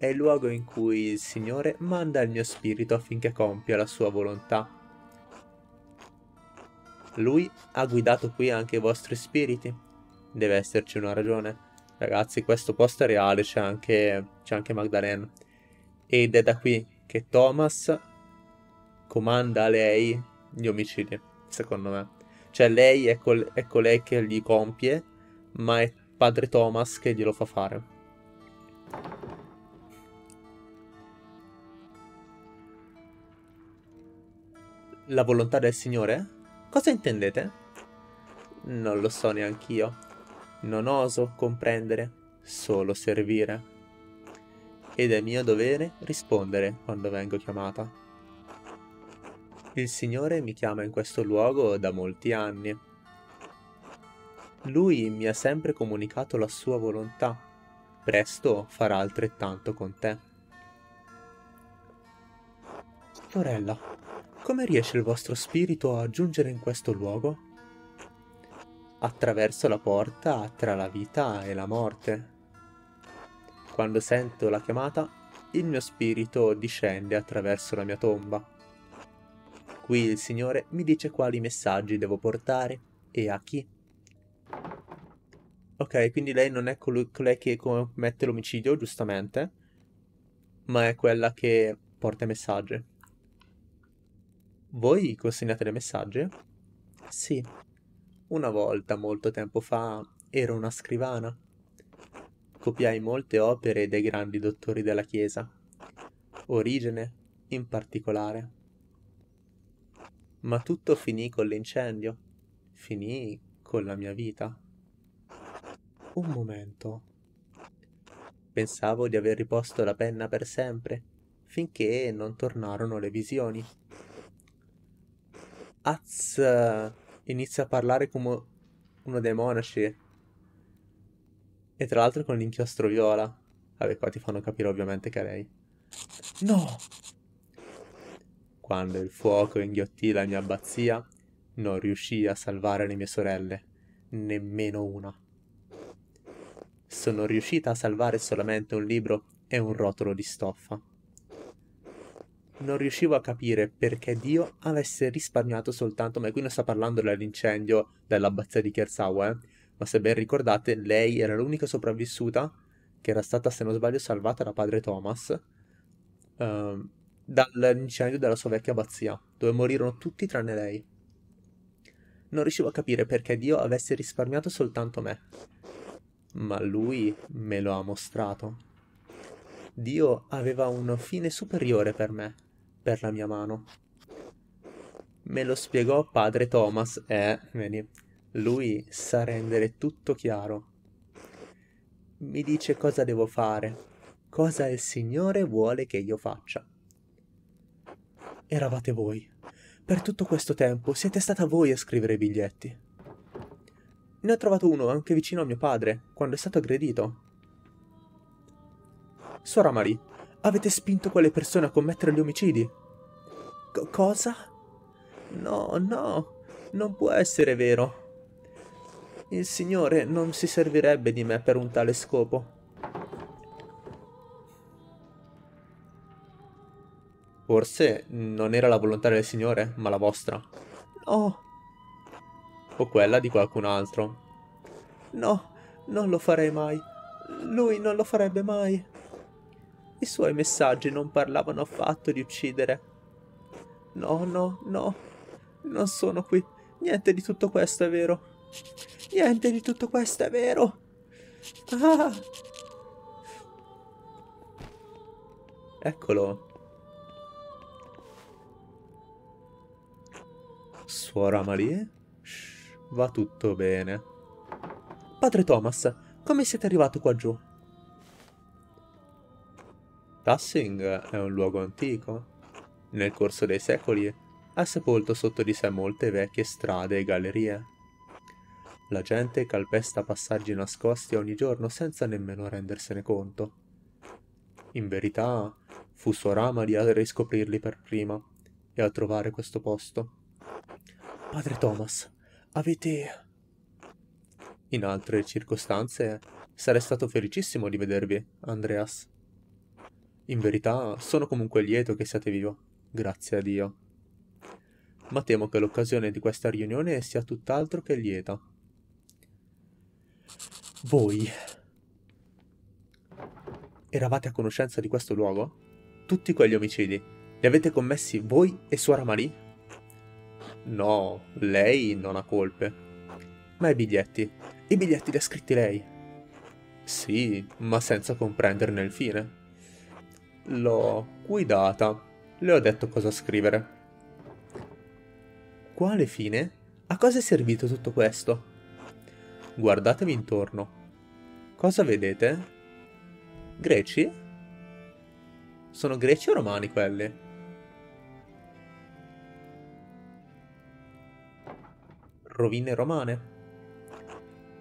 È il luogo in cui il Signore manda il mio spirito affinché compia la sua volontà. Lui ha guidato qui anche i vostri spiriti. Deve esserci una ragione. Ragazzi, questo posto è reale, c'è anche, anche Magdalene. Ed è da qui che Thomas comanda a lei gli omicidi, secondo me. Cioè lei è, col- è colei che li compie, ma è padre Thomas che glielo fa fare. La volontà del Signore? Cosa intendete? Non lo so neanch'io. Non oso comprendere, solo servire. Ed è mio dovere rispondere quando vengo chiamata. Il Signore mi chiama in questo luogo da molti anni. Lui mi ha sempre comunicato la sua volontà. Presto farà altrettanto con te. Sorella, come riesce il vostro spirito a giungere in questo luogo? Attraverso la porta tra la vita e la morte. Quando sento la chiamata, il mio spirito discende attraverso la mia tomba Qui il Signore mi dice quali messaggi devo portare e a chi. Ok, quindi lei non è colui, colei che commette l'omicidio, giustamente, ma è quella che porta i messaggi. Voi consegnate le messaggi? Sì. Una volta, molto tempo fa, ero una scrivana. Copiai molte opere dei grandi dottori della Chiesa. Origene, in particolare. Ma tutto finì con l'incendio. Finì con la mia vita. Un momento. Pensavo di aver riposto la penna per sempre, finché non tornarono le visioni. Az eh, inizia a parlare come uno dei monaci. E tra l'altro con l'inchiostro viola. Vabbè, qua ti fanno capire ovviamente che è lei. No! Quando il fuoco inghiottì la mia abbazia, non riuscii a salvare le mie sorelle, nemmeno una sono riuscita a salvare solamente un libro e un rotolo di stoffa. Non riuscivo a capire perché Dio avesse risparmiato soltanto me. Qui non sta parlando dell'incendio dell'abbazia di Kersau, eh? ma se ben ricordate, lei era l'unica sopravvissuta che era stata, se non sbaglio, salvata da padre Thomas uh, dall'incendio della sua vecchia abbazia, dove morirono tutti tranne lei. Non riuscivo a capire perché Dio avesse risparmiato soltanto me ma lui me lo ha mostrato. Dio aveva un fine superiore per me, per la mia mano. Me lo spiegò padre Thomas e, vedi, lui sa rendere tutto chiaro. Mi dice cosa devo fare, cosa il Signore vuole che io faccia. Eravate voi. Per tutto questo tempo siete stata voi a scrivere i biglietti. Ne ho trovato uno anche vicino a mio padre, quando è stato aggredito. Sora Marie, avete spinto quelle persone a commettere gli omicidi? C cosa? No, no, non può essere vero. Il Signore non si servirebbe di me per un tale scopo. Forse non era la volontà del Signore, ma la vostra. No, o quella di qualcun altro. No, non lo farei mai. Lui non lo farebbe mai. I suoi messaggi non parlavano affatto di uccidere. No, no, no. Non sono qui. Niente di tutto questo è vero. Niente di tutto questo è vero. Ah! Eccolo. Suora Marie? Va tutto bene. Padre Thomas, come siete arrivato qua giù? Tassing è un luogo antico. Nel corso dei secoli ha sepolto sotto di sé molte vecchie strade e gallerie. La gente calpesta passaggi nascosti ogni giorno senza nemmeno rendersene conto. In verità, fu Suor Amari a riscoprirli per prima e a trovare questo posto. Padre Thomas, Avete... In altre circostanze sarei stato felicissimo di vedervi, Andreas. In verità sono comunque lieto che siate vivo, grazie a Dio. Ma temo che l'occasione di questa riunione sia tutt'altro che lieta. Voi eravate a conoscenza di questo luogo? Tutti quegli omicidi li avete commessi voi e Suora Marie? No, lei non ha colpe. Ma i biglietti? I biglietti li ha scritti lei? Sì, ma senza comprenderne il fine. L'ho guidata. Le ho detto cosa scrivere. Quale fine? A cosa è servito tutto questo? Guardatevi intorno. Cosa vedete? Greci? Sono greci o romani quelli? rovine romane?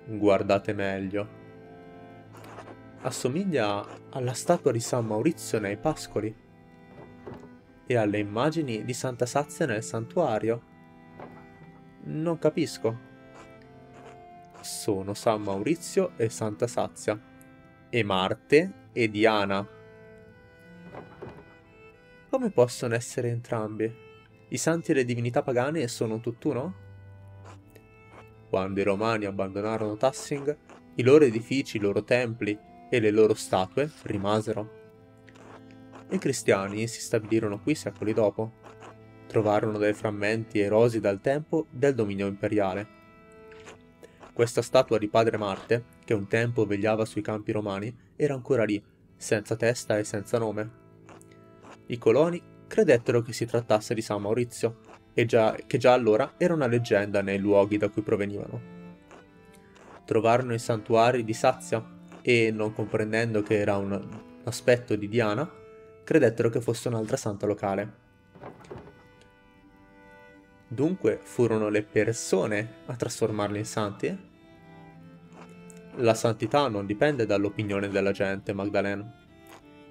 Guardate meglio. Assomiglia alla statua di San Maurizio nei Pascoli e alle immagini di Santa Sazia nel santuario. Non capisco. Sono San Maurizio e Santa Sazia e Marte e Diana. Come possono essere entrambi? I santi e le divinità pagane sono tutt'uno? Quando i romani abbandonarono Tassing, i loro edifici, i loro templi e le loro statue rimasero. I cristiani si stabilirono qui secoli dopo. Trovarono dei frammenti erosi dal tempo del dominio imperiale. Questa statua di padre Marte, che un tempo vegliava sui campi romani, era ancora lì, senza testa e senza nome. I coloni credettero che si trattasse di San Maurizio, già, che già allora era una leggenda nei luoghi da cui provenivano. Trovarono i santuari di Sazia e, non comprendendo che era un aspetto di Diana, credettero che fosse un'altra santa locale. Dunque furono le persone a trasformarli in santi? La santità non dipende dall'opinione della gente, Magdalena.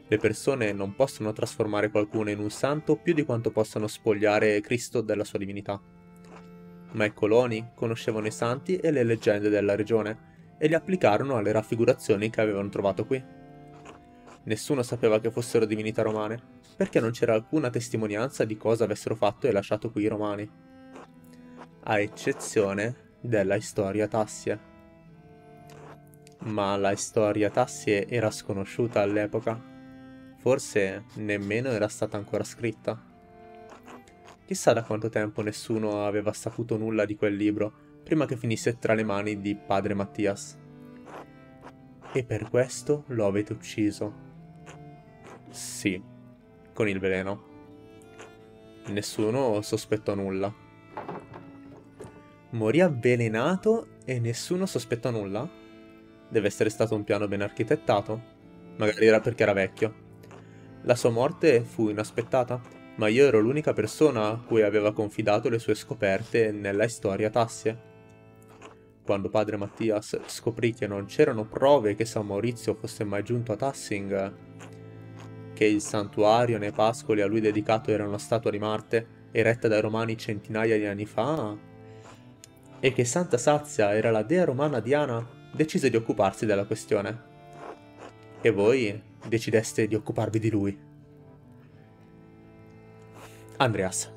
Le persone non possono trasformare qualcuno in un santo più di quanto possano spogliare Cristo della sua divinità. Ma i coloni conoscevano i santi e le leggende della regione e li applicarono alle raffigurazioni che avevano trovato qui. Nessuno sapeva che fossero divinità romane, perché non c'era alcuna testimonianza di cosa avessero fatto e lasciato qui i romani. A eccezione della storia Tassia. Ma la storia Tassie era sconosciuta all'epoca Forse nemmeno era stata ancora scritta. Chissà da quanto tempo nessuno aveva saputo nulla di quel libro prima che finisse tra le mani di padre Mattias. E per questo lo avete ucciso. Sì, con il veleno. Nessuno sospettò nulla. Morì avvelenato e nessuno sospettò nulla? Deve essere stato un piano ben architettato. Magari era perché era vecchio. La sua morte fu inaspettata, ma io ero l'unica persona a cui aveva confidato le sue scoperte nella storia Tassie. Quando padre Mattias scoprì che non c'erano prove che San Maurizio fosse mai giunto a Tassing, che il santuario nei pascoli a lui dedicato era una statua di Marte, eretta dai romani centinaia di anni fa, e che Santa Sazia era la dea romana Diana, decise di occuparsi della questione. E voi decideste di occuparvi di lui. Andreas,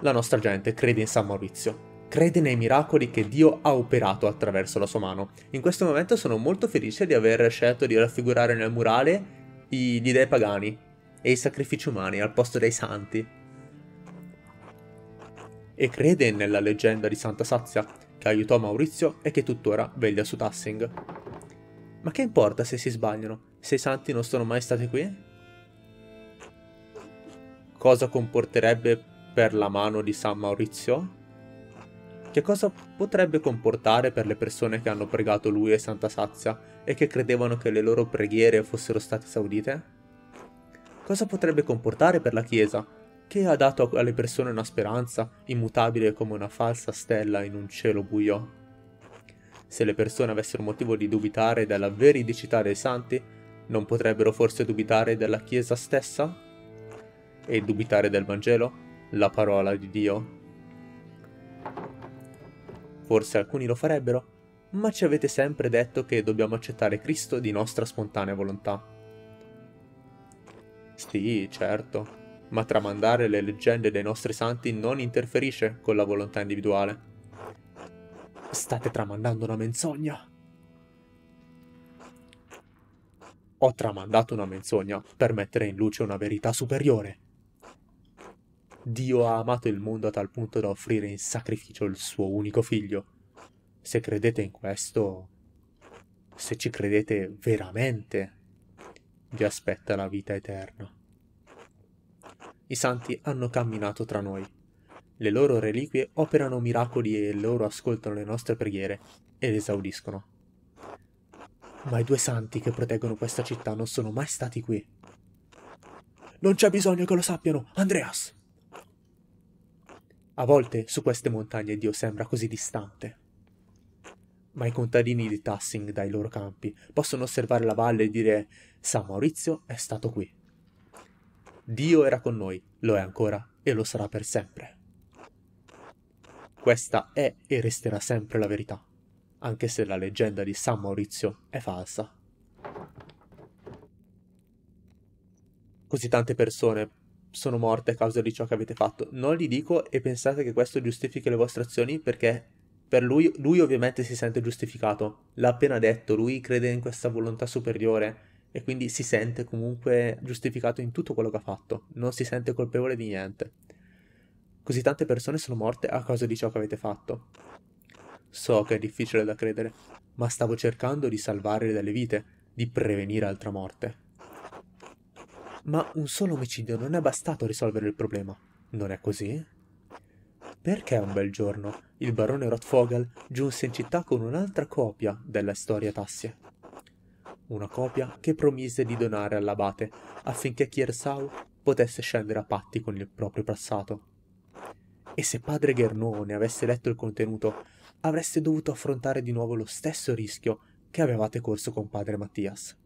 la nostra gente crede in San Maurizio, crede nei miracoli che Dio ha operato attraverso la sua mano. In questo momento sono molto felice di aver scelto di raffigurare nel murale gli dei pagani e i sacrifici umani al posto dei santi. E crede nella leggenda di Santa Sazia, che aiutò Maurizio e che tuttora veglia su Tassing. Ma che importa se si sbagliano? se i santi non sono mai stati qui? Cosa comporterebbe per la mano di San Maurizio? Che cosa potrebbe comportare per le persone che hanno pregato lui e Santa Sazia e che credevano che le loro preghiere fossero state esaudite? Cosa potrebbe comportare per la Chiesa, che ha dato alle persone una speranza immutabile come una falsa stella in un cielo buio? Se le persone avessero motivo di dubitare della veridicità dei santi, non potrebbero forse dubitare della Chiesa stessa? E dubitare del Vangelo, la parola di Dio? Forse alcuni lo farebbero, ma ci avete sempre detto che dobbiamo accettare Cristo di nostra spontanea volontà. Sì, certo, ma tramandare le leggende dei nostri santi non interferisce con la volontà individuale. State tramandando una menzogna. Ho tramandato una menzogna per mettere in luce una verità superiore. Dio ha amato il mondo a tal punto da offrire in sacrificio il suo unico figlio. Se credete in questo, se ci credete veramente, vi aspetta la vita eterna. I santi hanno camminato tra noi. Le loro reliquie operano miracoli e loro ascoltano le nostre preghiere e le esaudiscono ma i due santi che proteggono questa città non sono mai stati qui. Non c'è bisogno che lo sappiano, Andreas. A volte su queste montagne Dio sembra così distante. Ma i contadini di Tassing dai loro campi possono osservare la valle e dire San Maurizio è stato qui. Dio era con noi, lo è ancora e lo sarà per sempre. Questa è e resterà sempre la verità anche se la leggenda di San Maurizio è falsa. Così tante persone sono morte a causa di ciò che avete fatto. Non gli dico e pensate che questo giustifichi le vostre azioni perché per lui, lui ovviamente si sente giustificato. L'ha appena detto, lui crede in questa volontà superiore e quindi si sente comunque giustificato in tutto quello che ha fatto. Non si sente colpevole di niente. Così tante persone sono morte a causa di ciò che avete fatto. So che è difficile da credere, ma stavo cercando di salvare delle vite, di prevenire altra morte. Ma un solo omicidio non è bastato a risolvere il problema, non è così? Perché un bel giorno il barone Rothvogel giunse in città con un'altra copia della storia Tassie? una copia che promise di donare all'abate affinché Kiersau potesse scendere a patti con il proprio passato. E se padre Gernot ne avesse letto il contenuto, avreste dovuto affrontare di nuovo lo stesso rischio che avevate corso con padre Mattias.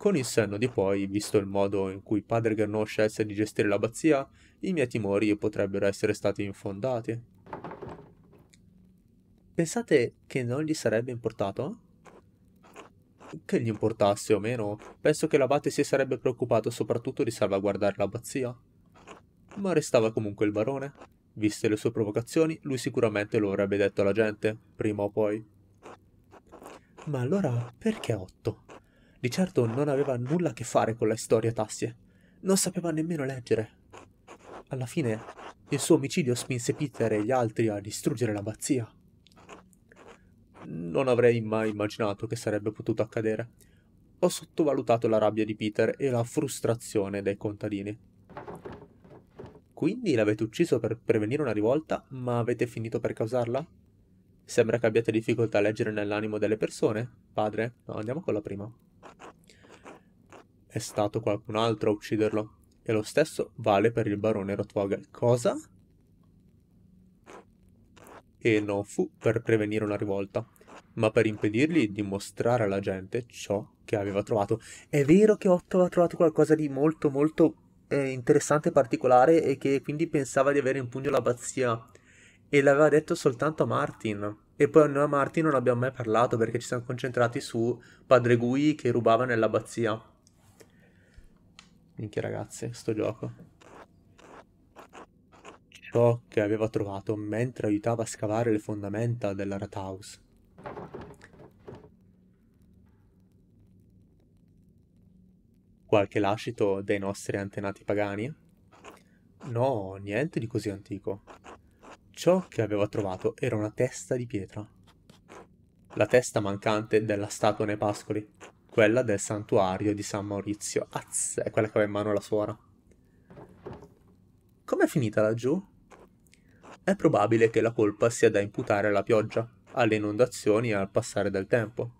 Con il senno di poi, visto il modo in cui padre Gernot scelse di gestire l'abbazia, i miei timori potrebbero essere stati infondati. Pensate che non gli sarebbe importato? Che gli importasse o meno, penso che l'abate si sarebbe preoccupato soprattutto di salvaguardare l'abbazia. Ma restava comunque il barone. Viste le sue provocazioni, lui sicuramente lo avrebbe detto alla gente, prima o poi. Ma allora perché Otto? Di certo non aveva nulla a che fare con la storia Tassie. Non sapeva nemmeno leggere. Alla fine, il suo omicidio spinse Peter e gli altri a distruggere l'abbazia. Non avrei mai immaginato che sarebbe potuto accadere. Ho sottovalutato la rabbia di Peter e la frustrazione dei contadini. Quindi l'avete ucciso per prevenire una rivolta, ma avete finito per causarla? Sembra che abbiate difficoltà a leggere nell'animo delle persone, padre. No, andiamo con la prima. È stato qualcun altro a ucciderlo. E lo stesso vale per il barone Rotvogel. Cosa? E non fu per prevenire una rivolta, ma per impedirgli di mostrare alla gente ciò che aveva trovato. È vero che Otto aveva trovato qualcosa di molto molto eh, interessante e particolare e che quindi pensava di avere in pugno l'abbazia e l'aveva detto soltanto a Martin. E poi noi a Martin non abbiamo mai parlato perché ci siamo concentrati su Padre Gui che rubava nell'abbazia. Minchia ragazzi, sto gioco. Ciò che aveva trovato mentre aiutava a scavare le fondamenta della Rathaus. Qualche lascito dei nostri antenati pagani? No, niente di così antico. Ciò che aveva trovato era una testa di pietra. La testa mancante della statua nei pascoli quella del santuario di San Maurizio. Azz, è quella che aveva in mano la suora. Com'è finita laggiù? È probabile che la colpa sia da imputare alla pioggia, alle inondazioni e al passare del tempo.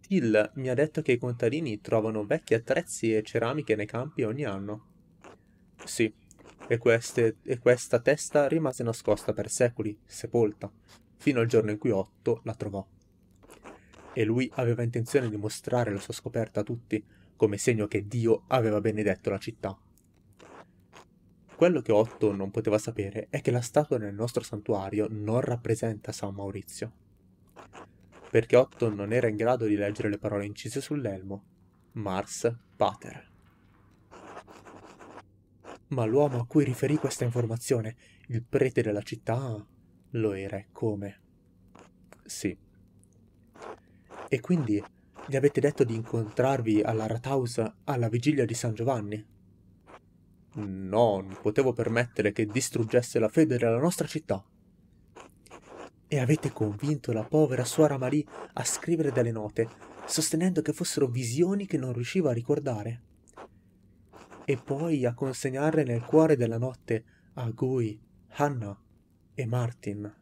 Till mi ha detto che i contadini trovano vecchi attrezzi e ceramiche nei campi ogni anno. Sì, e, queste, e questa testa rimase nascosta per secoli, sepolta, fino al giorno in cui Otto la trovò e lui aveva intenzione di mostrare la sua scoperta a tutti, come segno che Dio aveva benedetto la città. Quello che Otto non poteva sapere è che la statua nel nostro santuario non rappresenta San Maurizio, perché Otto non era in grado di leggere le parole incise sull'elmo, Mars Pater. Ma l'uomo a cui riferì questa informazione, il prete della città, lo era come? Sì, e quindi gli avete detto di incontrarvi alla Rathaus alla vigilia di San Giovanni? No, non potevo permettere che distruggesse la fede della nostra città. E avete convinto la povera suora Marie a scrivere delle note, sostenendo che fossero visioni che non riusciva a ricordare. E poi a consegnarle nel cuore della notte a Gui, Hannah e Martin,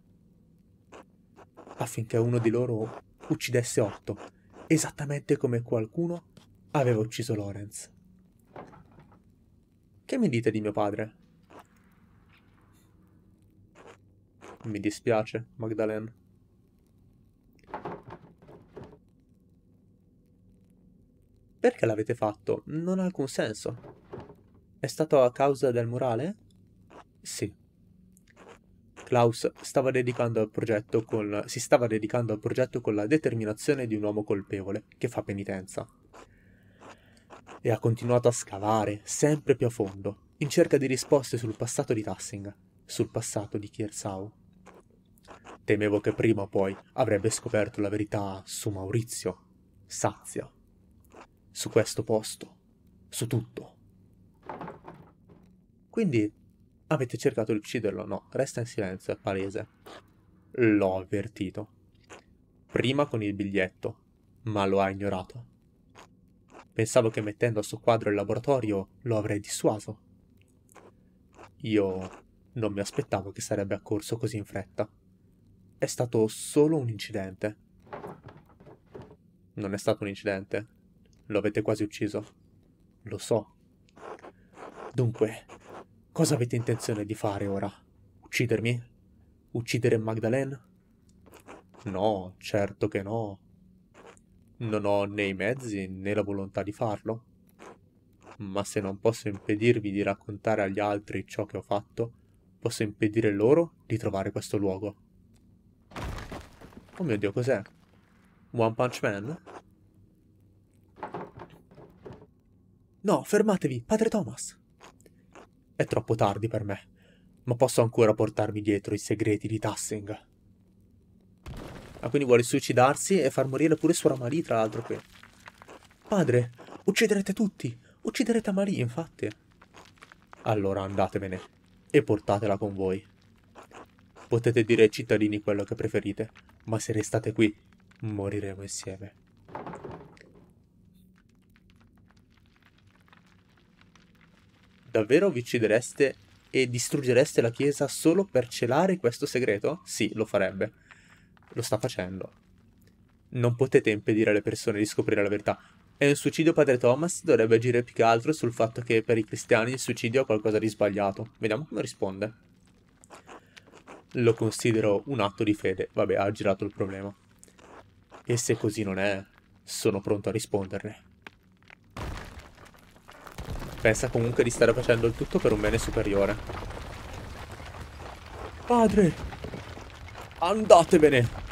affinché uno di loro uccidesse Otto, esattamente come qualcuno aveva ucciso Lorenz. Che mi dite di mio padre? Mi dispiace, Magdalene. Perché l'avete fatto? Non ha alcun senso. È stato a causa del morale? Sì. Klaus stava con, si stava dedicando al progetto con la determinazione di un uomo colpevole che fa penitenza. E ha continuato a scavare sempre più a fondo, in cerca di risposte sul passato di Tassing, sul passato di Kiersau. Temevo che prima o poi avrebbe scoperto la verità su Maurizio, Sazia, su questo posto, su tutto. Quindi Avete cercato di ucciderlo? No, resta in silenzio, è palese. L'ho avvertito. Prima con il biglietto, ma lo ha ignorato. Pensavo che mettendo a suo quadro il laboratorio lo avrei dissuaso. Io non mi aspettavo che sarebbe accorso così in fretta. È stato solo un incidente. Non è stato un incidente. Lo avete quasi ucciso. Lo so. Dunque, cosa avete intenzione di fare ora? Uccidermi? Uccidere Magdalene? No, certo che no. Non ho né i mezzi né la volontà di farlo. Ma se non posso impedirvi di raccontare agli altri ciò che ho fatto, posso impedire loro di trovare questo luogo. Oh mio Dio, cos'è? One Punch Man? No, fermatevi, padre Thomas. È troppo tardi per me, ma posso ancora portarmi dietro i segreti di Tassing. Ah, quindi vuole suicidarsi e far morire pure Suora Marie, tra l'altro qui. Padre, ucciderete tutti. Ucciderete Marie, infatti. Allora andatevene e portatela con voi. Potete dire ai cittadini quello che preferite, ma se restate qui, moriremo insieme. Davvero vi uccidereste e distruggereste la chiesa solo per celare questo segreto? Sì, lo farebbe lo sta facendo. Non potete impedire alle persone di scoprire la verità. È un suicidio padre Thomas dovrebbe agire più che altro sul fatto che per i cristiani il suicidio è qualcosa di sbagliato. Vediamo come risponde. Lo considero un atto di fede. Vabbè, ha girato il problema. E se così non è, sono pronto a risponderne. Pensa comunque di stare facendo il tutto per un bene superiore. Padre! Andatevene!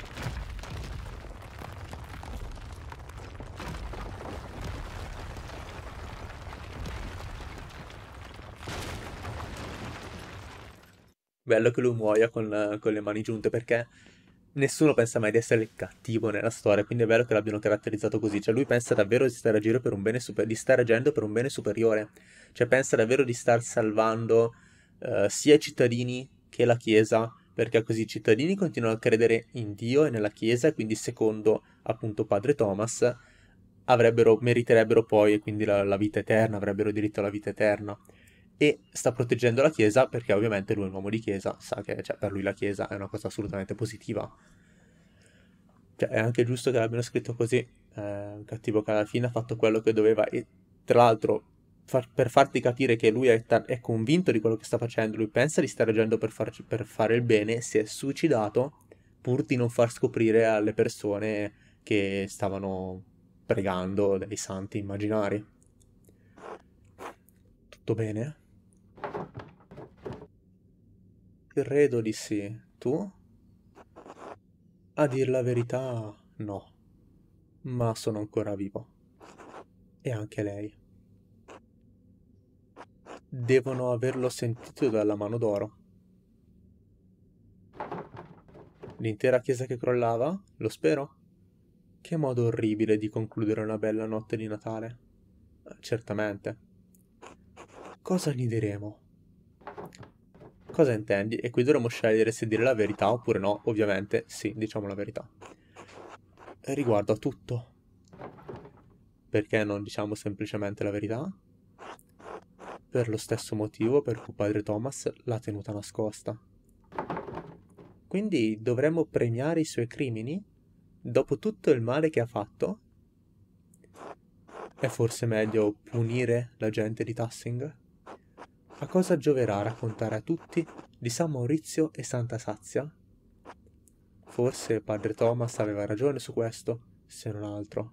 bello che lui muoia con, con, le mani giunte perché nessuno pensa mai di essere il cattivo nella storia, quindi è bello che l'abbiano caratterizzato così. Cioè lui pensa davvero di stare, super- di stare agendo per un bene superiore, cioè pensa davvero di star salvando uh, sia i cittadini che la Chiesa, perché così i cittadini continuano a credere in Dio e nella Chiesa, e quindi secondo appunto padre Thomas avrebbero, meriterebbero poi quindi la, la vita eterna, avrebbero diritto alla vita eterna e sta proteggendo la Chiesa perché ovviamente lui è un uomo di Chiesa, sa che cioè, per lui la Chiesa è una cosa assolutamente positiva. Cioè, è anche giusto che l'abbiano scritto così, eh, un cattivo che alla fine ha fatto quello che doveva e tra l'altro far, per farti capire che lui è, è, convinto di quello che sta facendo, lui pensa di stare agendo per, far, per fare il bene, si è suicidato pur di non far scoprire alle persone che stavano pregando dei santi immaginari. Tutto bene? Credo di sì. Tu? A dir la verità, no. Ma sono ancora vivo. E anche lei. Devono averlo sentito dalla mano d'oro. L'intera chiesa che crollava? Lo spero. Che modo orribile di concludere una bella notte di Natale. Certamente. Cosa gli diremo? Cosa intendi? E qui dovremmo scegliere se dire la verità oppure no. Ovviamente sì, diciamo la verità. Riguardo a tutto. Perché non diciamo semplicemente la verità? Per lo stesso motivo per cui padre Thomas l'ha tenuta nascosta. Quindi dovremmo premiare i suoi crimini? Dopo tutto il male che ha fatto? È forse meglio punire la gente di Tassing? A cosa gioverà raccontare a tutti di San Maurizio e Santa Sazia? Forse padre Thomas aveva ragione su questo, se non altro.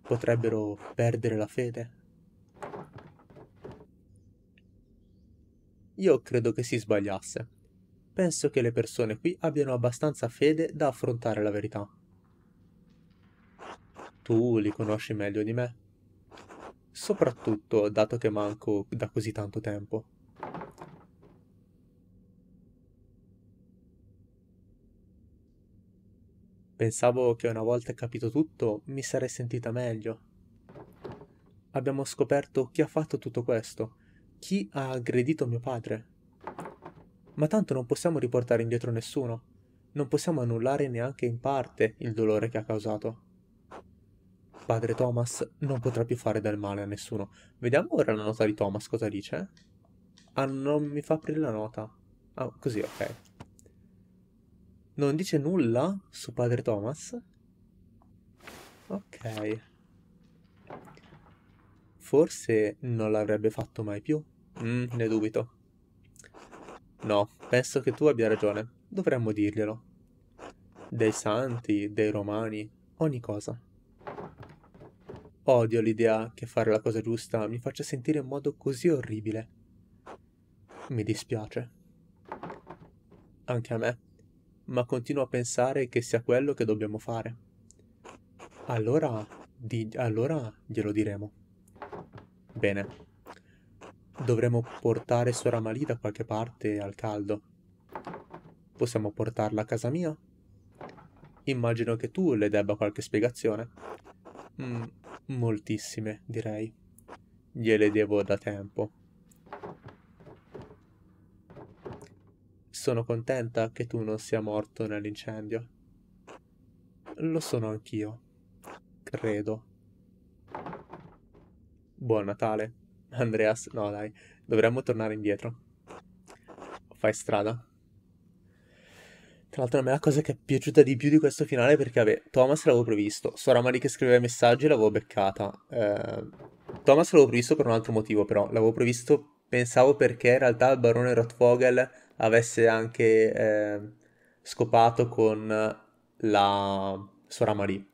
Potrebbero perdere la fede. Io credo che si sbagliasse. Penso che le persone qui abbiano abbastanza fede da affrontare la verità. Tu li conosci meglio di me soprattutto dato che manco da così tanto tempo. Pensavo che una volta capito tutto mi sarei sentita meglio. Abbiamo scoperto chi ha fatto tutto questo, chi ha aggredito mio padre. Ma tanto non possiamo riportare indietro nessuno, non possiamo annullare neanche in parte il dolore che ha causato padre Thomas non potrà più fare del male a nessuno. Vediamo ora la nota di Thomas cosa dice. Ah, non mi fa aprire la nota. Ah, così, ok. Non dice nulla su padre Thomas? Ok. Forse non l'avrebbe fatto mai più. Mm, ne dubito. No, penso che tu abbia ragione. Dovremmo dirglielo. Dei santi, dei romani, ogni cosa. Odio l'idea che fare la cosa giusta mi faccia sentire in modo così orribile. Mi dispiace. Anche a me. Ma continuo a pensare che sia quello che dobbiamo fare. Allora, di- allora glielo diremo. Bene. Dovremmo portare Sora Malì da qualche parte al caldo. Possiamo portarla a casa mia? Immagino che tu le debba qualche spiegazione. Mm, moltissime, direi. Gliele devo da tempo. Sono contenta che tu non sia morto nell'incendio. Lo sono anch'io. Credo. Buon Natale. Andreas, no dai, dovremmo tornare indietro. Fai strada. Tra l'altro a me la cosa che è piaciuta di più di questo finale è perché, vabbè, Thomas l'avevo previsto, Sora Mari che scriveva i messaggi l'avevo beccata. Eh, Thomas l'avevo previsto per un altro motivo, però l'avevo previsto, pensavo perché in realtà il barone Rothvogel avesse anche eh, scopato con la Sora Marie.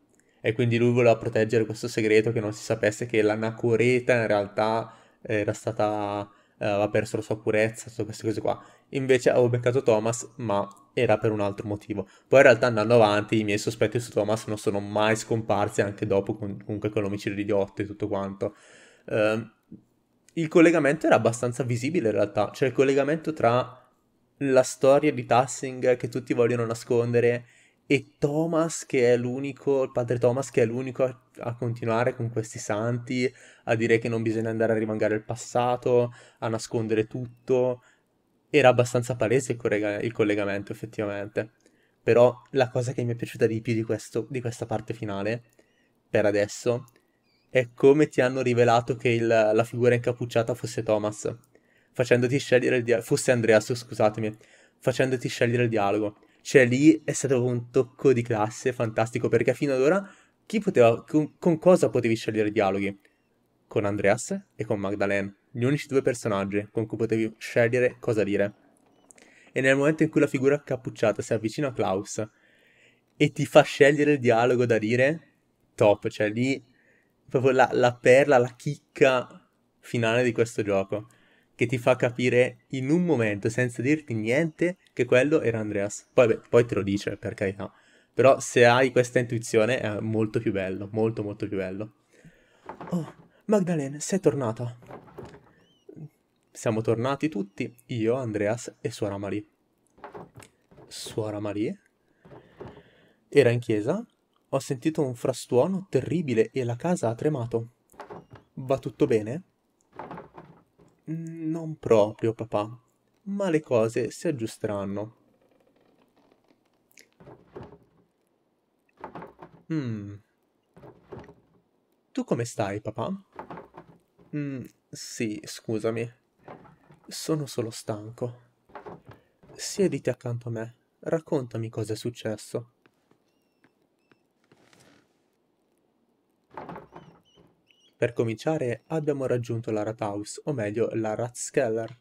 E quindi lui voleva proteggere questo segreto che non si sapesse che l'anacoreta in realtà era stata... Eh, aveva perso la sua purezza, tutte queste cose qua. Invece avevo beccato Thomas, ma era per un altro motivo. Poi in realtà andando avanti i miei sospetti su Thomas non sono mai scomparsi anche dopo comunque con l'omicidio di Otto e tutto quanto. Uh, il collegamento era abbastanza visibile in realtà, cioè il collegamento tra la storia di Tassing che tutti vogliono nascondere e Thomas che è l'unico, il padre Thomas che è l'unico a, a, continuare con questi santi, a dire che non bisogna andare a rimangare il passato, a nascondere tutto. Era abbastanza palese il, collega- il collegamento effettivamente. Però la cosa che mi è piaciuta di più di, questo, di questa parte finale, per adesso, è come ti hanno rivelato che il, la figura incappucciata fosse Thomas, facendoti scegliere il dialogo, fosse Andreas, scusatemi, facendoti scegliere il dialogo cioè lì è stato un tocco di classe fantastico perché fino ad ora chi poteva, con, con cosa potevi scegliere i dialoghi? Con Andreas e con Magdalene, gli unici due personaggi con cui potevi scegliere cosa dire. E nel momento in cui la figura cappucciata si avvicina a Klaus e ti fa scegliere il dialogo da dire, top, cioè lì proprio la, la perla, la chicca finale di questo gioco che ti fa capire in un momento, senza dirti niente, che quello era Andreas. Poi, beh, poi te lo dice, per carità. Però se hai questa intuizione è molto più bello, molto molto più bello. Oh, Magdalene, sei tornata. Siamo tornati tutti, io, Andreas e Suora Marie. Suora Marie? Era in chiesa? Ho sentito un frastuono terribile e la casa ha tremato. Va tutto bene? Non proprio, papà, ma le cose si aggiusteranno. Mm. Tu come stai, papà? Mm, sì, scusami. Sono solo stanco. Siediti accanto a me. Raccontami cosa è successo. Per cominciare, abbiamo raggiunto la Rathaus, o meglio, la Rathskeller.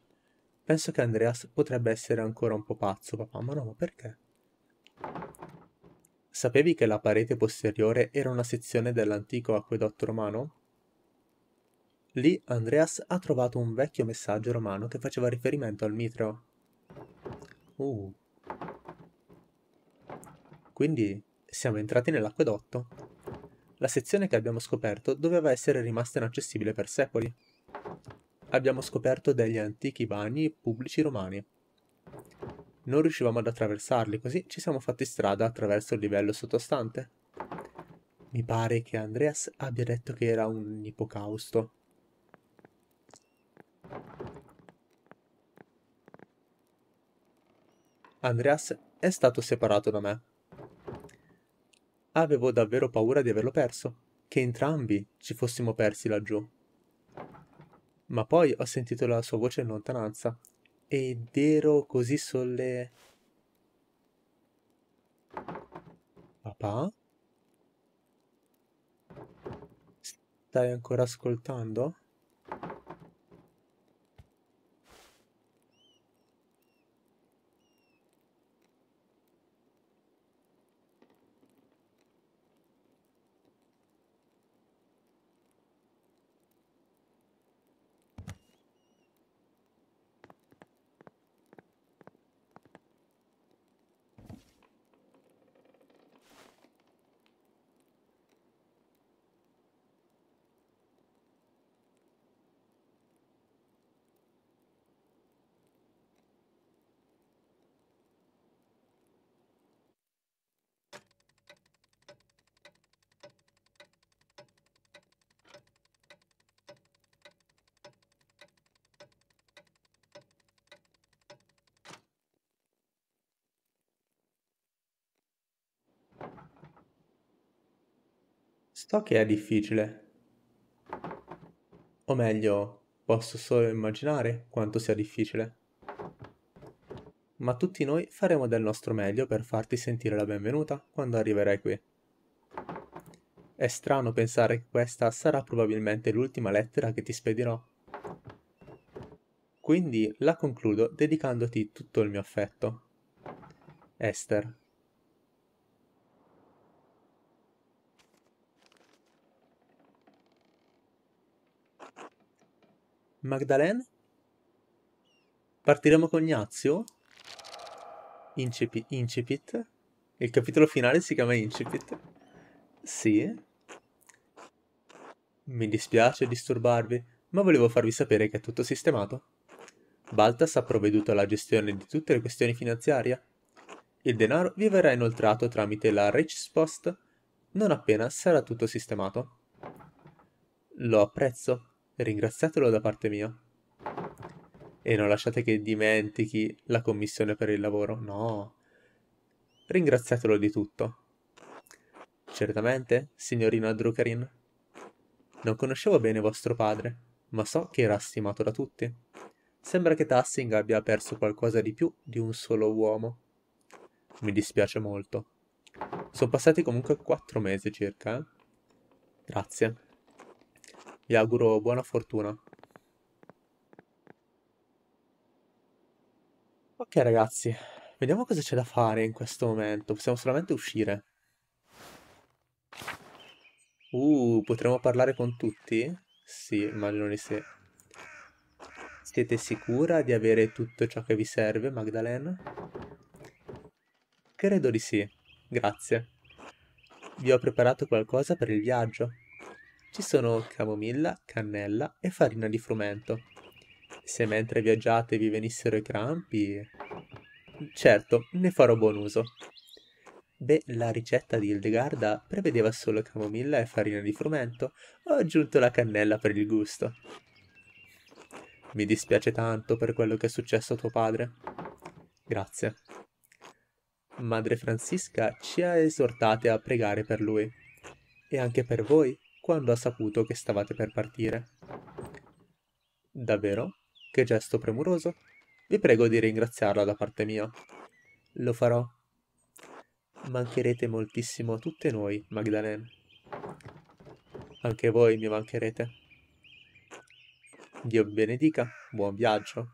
Penso che Andreas potrebbe essere ancora un po' pazzo, papà, ma no, ma perché? Sapevi che la parete posteriore era una sezione dell'antico acquedotto romano? Lì Andreas ha trovato un vecchio messaggio romano che faceva riferimento al Mitreo. Uh. Quindi siamo entrati nell'acquedotto? La sezione che abbiamo scoperto doveva essere rimasta inaccessibile per secoli. Abbiamo scoperto degli antichi bagni pubblici romani. Non riuscivamo ad attraversarli, così ci siamo fatti strada attraverso il livello sottostante. Mi pare che Andreas abbia detto che era un ipocausto. Andreas è stato separato da me Avevo davvero paura di averlo perso, che entrambi ci fossimo persi laggiù. Ma poi ho sentito la sua voce in lontananza ed ero così solle... Papà? Stai ancora ascoltando? So che è difficile. O meglio, posso solo immaginare quanto sia difficile. Ma tutti noi faremo del nostro meglio per farti sentire la benvenuta quando arriverai qui. È strano pensare che questa sarà probabilmente l'ultima lettera che ti spedirò. Quindi la concludo dedicandoti tutto il mio affetto. Esther. Magdalene? Partiremo con Ignazio? Incipi- incipit? Il capitolo finale si chiama Incipit? Sì. Mi dispiace disturbarvi, ma volevo farvi sapere che è tutto sistemato. Baltas ha provveduto alla gestione di tutte le questioni finanziarie. Il denaro vi verrà inoltrato tramite la Post non appena sarà tutto sistemato. Lo apprezzo ringraziatelo da parte mia. E non lasciate che dimentichi la commissione per il lavoro, no. Ringraziatelo di tutto. Certamente, signorina Druckerin. Non conoscevo bene vostro padre, ma so che era stimato da tutti. Sembra che Tassing abbia perso qualcosa di più di un solo uomo. Mi dispiace molto. Sono passati comunque quattro mesi circa, eh? Grazie. Vi auguro buona fortuna. Ok ragazzi, vediamo cosa c'è da fare in questo momento. Possiamo solamente uscire. Uh, potremo parlare con tutti? Sì, immagino di sì. Siete sicura di avere tutto ciò che vi serve, Magdalena? Credo di sì, grazie. Vi ho preparato qualcosa per il viaggio. Ci sono camomilla, cannella e farina di frumento. Se mentre viaggiate vi venissero i crampi... Certo, ne farò buon uso. Beh, la ricetta di Hildegarda prevedeva solo camomilla e farina di frumento. Ho aggiunto la cannella per il gusto. Mi dispiace tanto per quello che è successo a tuo padre. Grazie. Madre Francisca ci ha esortate a pregare per lui. E anche per voi, quando ha saputo che stavate per partire. Davvero? Che gesto premuroso. Vi prego di ringraziarla da parte mia. Lo farò. Mancherete moltissimo a tutte noi, Magdalene. Anche voi mi mancherete. Dio benedica, buon viaggio.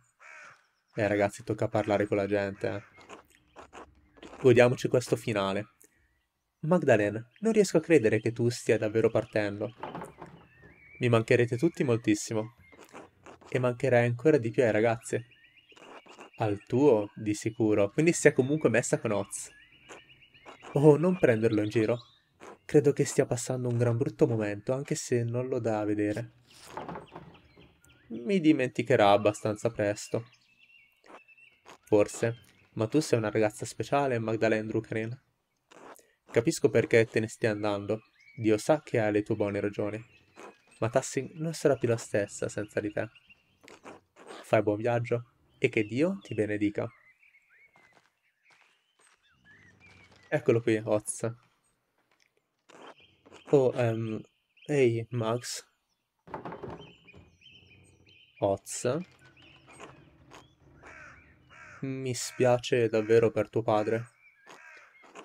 Eh ragazzi, tocca parlare con la gente. Eh. Godiamoci questo finale. Magdalene, non riesco a credere che tu stia davvero partendo. Mi mancherete tutti moltissimo. E mancherai ancora di più ai ragazzi. Al tuo, di sicuro, quindi stia comunque messa con Oz. Oh, non prenderlo in giro. Credo che stia passando un gran brutto momento, anche se non lo dà a vedere. Mi dimenticherà abbastanza presto. Forse, ma tu sei una ragazza speciale, Magdalene Druckerin. Capisco perché te ne stia andando. Dio sa che hai le tue buone ragioni. Ma Tassing non sarà più la stessa senza di te. Fai buon viaggio e che Dio ti benedica. Eccolo qui, Oz. Oh, um, ehi, Max. Oz. Mi spiace davvero per tuo padre.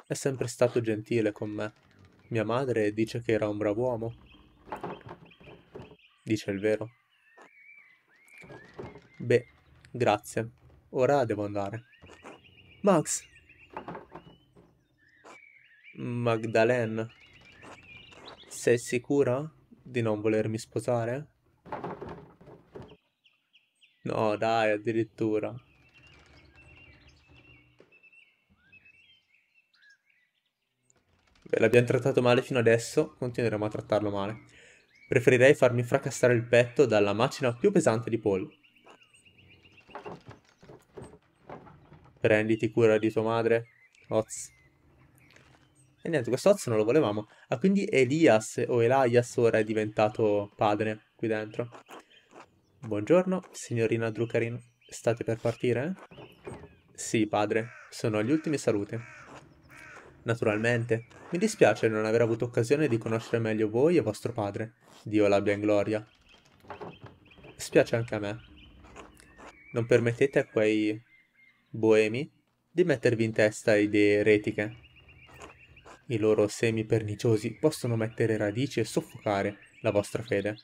È sempre stato gentile con me. Mia madre dice che era un bravo uomo. Dice il vero. Beh, grazie. Ora devo andare. Max! Magdalene, sei sicura di non volermi sposare? No, dai, addirittura. L'abbiamo trattato male fino adesso, continueremo a trattarlo male. Preferirei farmi fracassare il petto dalla macina più pesante di Paul. Prenditi cura di tua madre, Oz. E niente, questo Oz non lo volevamo. Ah, quindi Elias o Elias ora è diventato padre qui dentro. Buongiorno, signorina Drucarin. State per partire? Sì, padre. Sono agli ultimi saluti. Naturalmente. Mi dispiace non aver avuto occasione di conoscere meglio voi e vostro padre. Dio l'abbia in gloria. Spiace anche a me. Non permettete a quei boemi di mettervi in testa idee eretiche. I loro semi perniciosi possono mettere radici e soffocare la vostra fede.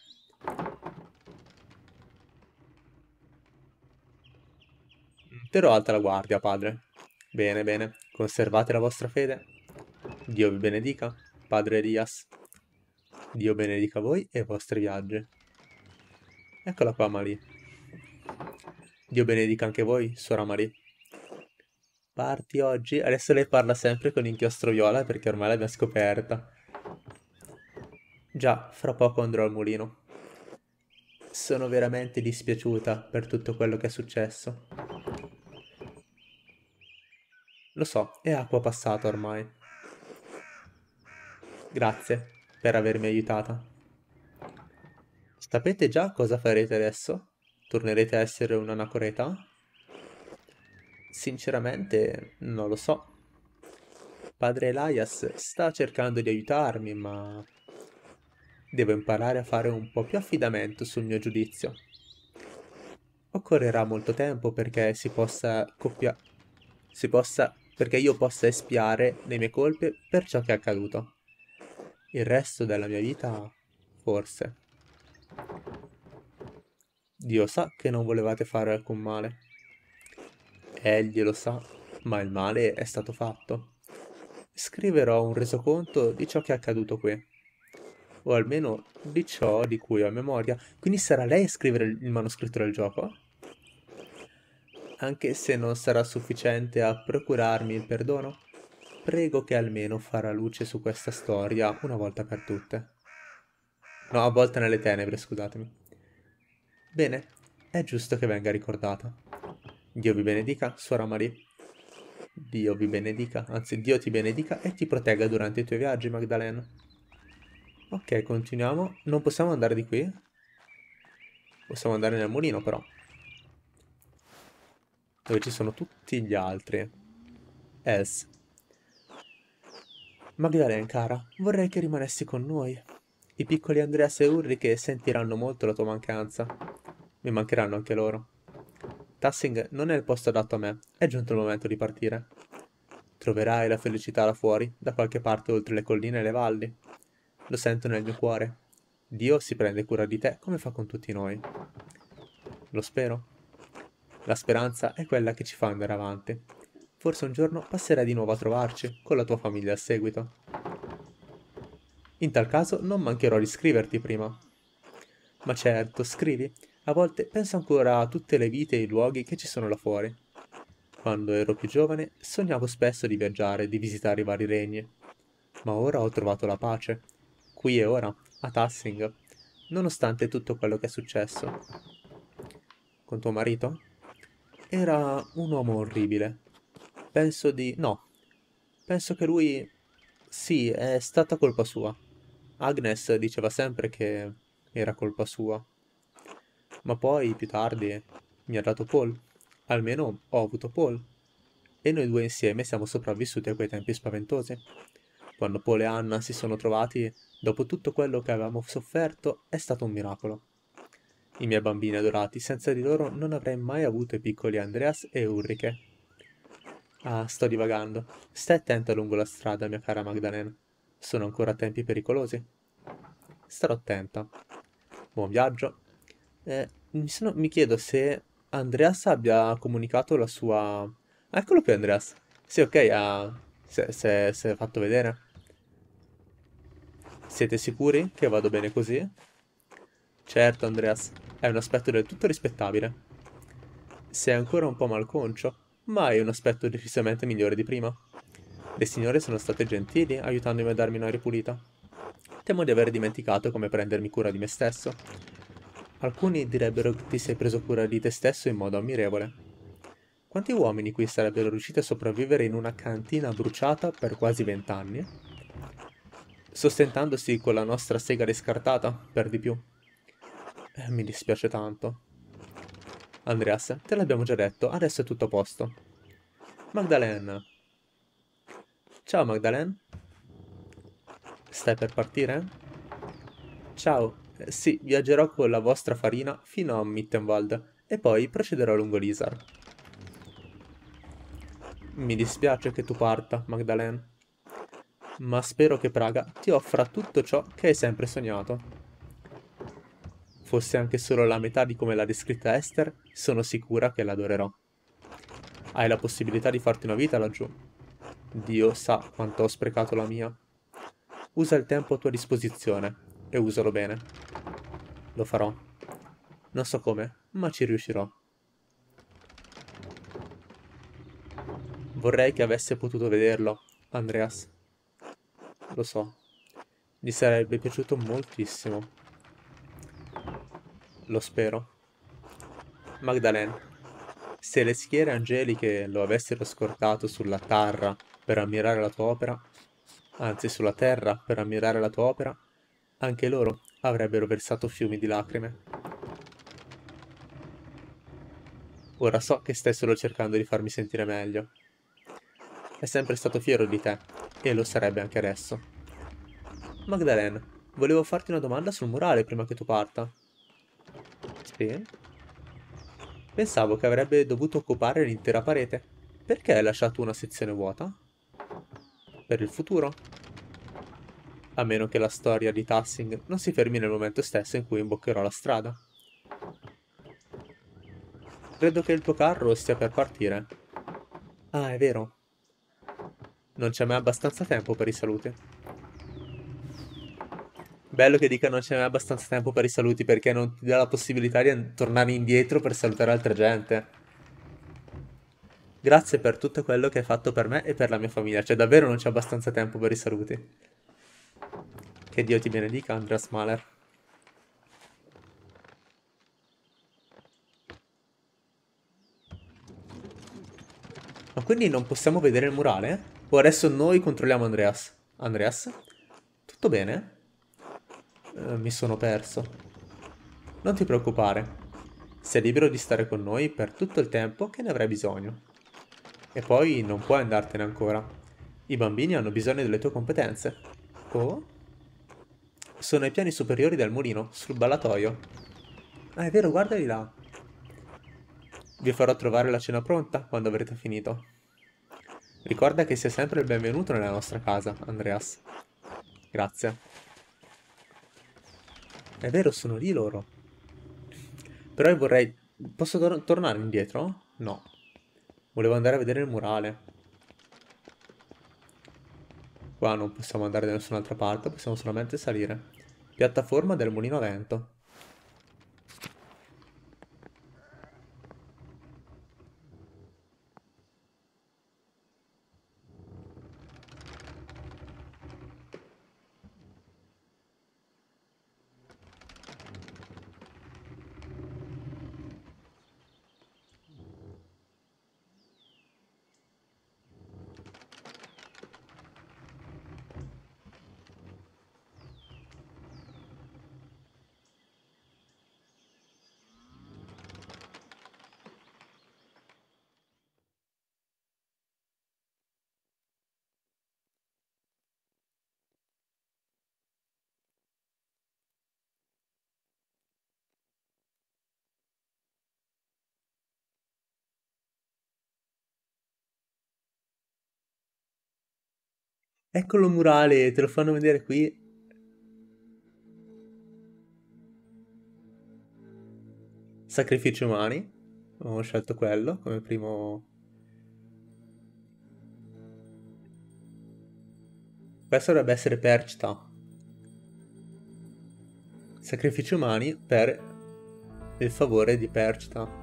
Terrò alta la guardia, padre. Bene, bene. Conservate la vostra fede. Dio vi benedica, padre Elias. Dio benedica voi e i vostri viaggi. Eccola qua, Marie. Dio benedica anche voi, suora Marie. Parti oggi? Adesso lei parla sempre con inchiostro viola perché ormai l'abbiamo scoperta. Già, fra poco andrò al mulino. Sono veramente dispiaciuta per tutto quello che è successo. Lo so, è acqua passata ormai. Grazie per avermi aiutata. Sapete già cosa farete adesso? Tornerete a essere un'anacoreta? Sinceramente, non lo so. Padre Elias sta cercando di aiutarmi, ma devo imparare a fare un po' più affidamento sul mio giudizio. Occorrerà molto tempo perché si possa coppia... si possa perché io possa espiare le mie colpe per ciò che è accaduto. Il resto della mia vita, forse. Dio sa che non volevate fare alcun male. Egli lo sa, ma il male è stato fatto. Scriverò un resoconto di ciò che è accaduto qui. O almeno di ciò di cui ho memoria. Quindi sarà lei a scrivere il manoscritto del gioco? Anche se non sarà sufficiente a procurarmi il perdono, prego che almeno farà luce su questa storia una volta per tutte. No, a volte nelle tenebre, scusatemi. Bene, è giusto che venga ricordata. Dio vi benedica, suora Marie. Dio vi benedica, anzi Dio ti benedica e ti protegga durante i tuoi viaggi, Magdalena. Ok, continuiamo. Non possiamo andare di qui? Possiamo andare nel mulino, però dove ci sono tutti gli altri. Els. Magdalene, cara, vorrei che rimanessi con noi. I piccoli Andreas e Ulrich sentiranno molto la tua mancanza. Mi mancheranno anche loro. Tassing non è il posto adatto a me, è giunto il momento di partire. Troverai la felicità là fuori, da qualche parte oltre le colline e le valli. Lo sento nel mio cuore. Dio si prende cura di te come fa con tutti noi. Lo spero. La speranza è quella che ci fa andare avanti. Forse un giorno passerai di nuovo a trovarci, con la tua famiglia a seguito. In tal caso non mancherò di scriverti prima. Ma certo, scrivi. A volte penso ancora a tutte le vite e i luoghi che ci sono là fuori. Quando ero più giovane sognavo spesso di viaggiare, di visitare i vari regni. Ma ora ho trovato la pace, qui e ora, a Tassing, nonostante tutto quello che è successo. Con tuo marito? Era un uomo orribile. Penso di... no. Penso che lui... Sì, è stata colpa sua. Agnes diceva sempre che era colpa sua. Ma poi, più tardi, mi ha dato Paul. Almeno ho avuto Paul. E noi due insieme siamo sopravvissuti a quei tempi spaventosi. Quando Paul e Anna si sono trovati, dopo tutto quello che avevamo sofferto, è stato un miracolo i miei bambini adorati, senza di loro non avrei mai avuto i piccoli Andreas e Ulrike. Ah, sto divagando. Stai attenta lungo la strada, mia cara Magdalena. Sono ancora tempi pericolosi. Starò attenta. Buon viaggio. Eh, mi, sono- mi chiedo se Andreas abbia comunicato la sua... Ah, Eccolo qui Andreas. Sì, ok, è- si è fatto vedere. Siete sicuri che vado bene così? Certo, Andreas, è un aspetto del tutto rispettabile. Sei ancora un po' malconcio, ma hai un aspetto decisamente migliore di prima. Le signore sono state gentili, aiutandomi a darmi un'aria pulita. Temo di aver dimenticato come prendermi cura di me stesso. Alcuni direbbero che ti sei preso cura di te stesso in modo ammirevole. Quanti uomini qui sarebbero riusciti a sopravvivere in una cantina bruciata per quasi vent'anni? Sostentandosi con la nostra sega riscartata, per di più. Eh, mi dispiace tanto. Andreas, te l'abbiamo già detto, adesso è tutto a posto. Magdalene. Ciao Magdalene. Stai per partire? Ciao. Eh, sì, viaggerò con la vostra farina fino a Mittenwald e poi procederò lungo l'Isar. Mi dispiace che tu parta, Magdalene, ma spero che Praga ti offra tutto ciò che hai sempre sognato. Fosse anche solo la metà di come l'ha descritta Esther, sono sicura che l'adorerò. Hai la possibilità di farti una vita laggiù. Dio sa quanto ho sprecato la mia. Usa il tempo a tua disposizione e usalo bene. Lo farò. Non so come, ma ci riuscirò. Vorrei che avesse potuto vederlo, Andreas. Lo so. Gli sarebbe piaciuto moltissimo. Lo spero. Magdalene, se le schiere angeliche lo avessero scortato sulla terra per ammirare la tua opera, anzi sulla terra per ammirare la tua opera, anche loro avrebbero versato fiumi di lacrime. Ora so che stai solo cercando di farmi sentire meglio. È sempre stato fiero di te e lo sarebbe anche adesso. Magdalene, volevo farti una domanda sul murale prima che tu parta. Pensavo che avrebbe dovuto occupare l'intera parete. Perché hai lasciato una sezione vuota? Per il futuro? A meno che la storia di Tassing non si fermi nel momento stesso in cui imboccherò la strada. Credo che il tuo carro stia per partire. Ah, è vero. Non c'è mai abbastanza tempo per i saluti. Bello che dica non c'è abbastanza tempo per i saluti perché non ti dà la possibilità di tornare indietro per salutare altra gente. Grazie per tutto quello che hai fatto per me e per la mia famiglia. Cioè, davvero non c'è abbastanza tempo per i saluti. Che Dio ti benedica, Andreas Mahler. Ma quindi non possiamo vedere il murale? O adesso noi controlliamo Andreas? Andreas? Tutto bene? Eh, mi sono perso. Non ti preoccupare. Sei libero di stare con noi per tutto il tempo che ne avrai bisogno. E poi non puoi andartene ancora. I bambini hanno bisogno delle tue competenze. Oh? Sono ai piani superiori del mulino, sul ballatoio. Ah, è vero, guardali là. Vi farò trovare la cena pronta quando avrete finito. Ricorda che sei sempre il benvenuto nella nostra casa, Andreas. Grazie. È vero, sono lì loro. Però io vorrei... Posso tor- tornare indietro? No. Volevo andare a vedere il murale. Qua non possiamo andare da nessun'altra parte, possiamo solamente salire. Piattaforma del mulino a vento. Eccolo murale, te lo fanno vedere qui. Sacrifici umani. Ho scelto quello come primo... Questo dovrebbe essere Percita. Sacrifici umani per il favore di Percita.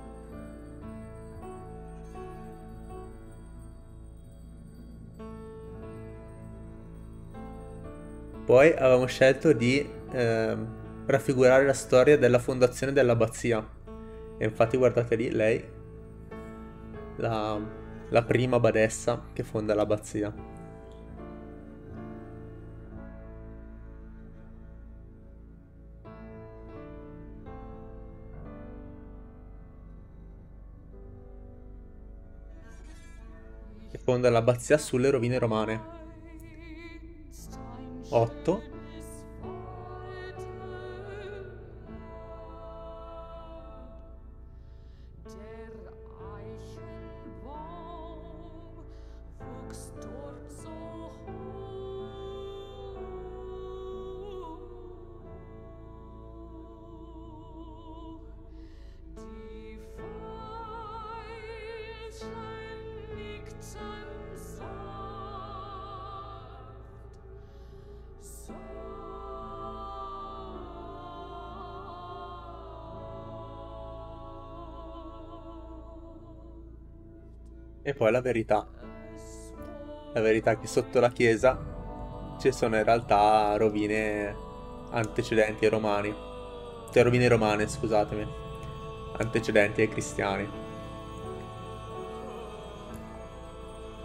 Poi avevamo scelto di eh, raffigurare la storia della fondazione dell'abbazia. E infatti guardate lì, lei, la, la prima badessa che fonda l'abbazia. fonda l'abbazia sulle rovine romane. 8. Poi la verità. La verità è che sotto la chiesa ci sono in realtà rovine antecedenti ai romani. Cioè rovine romane, scusatemi. Antecedenti ai cristiani.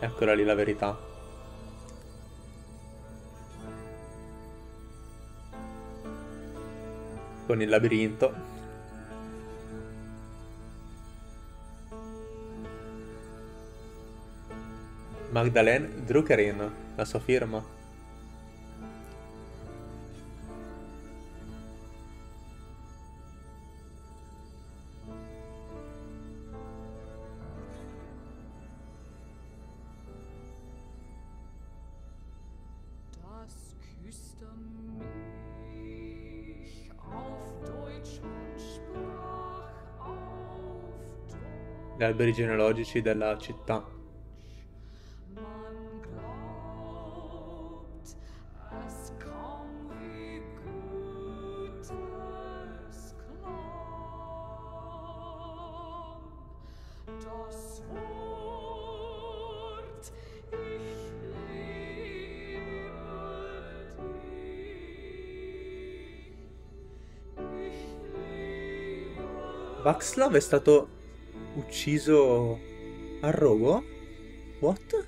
Eccola lì la verità. Con il labirinto Magdalene Druckerin, la sua firma. Gli alberi genealogici della città. Václav è stato ucciso a rogo? What?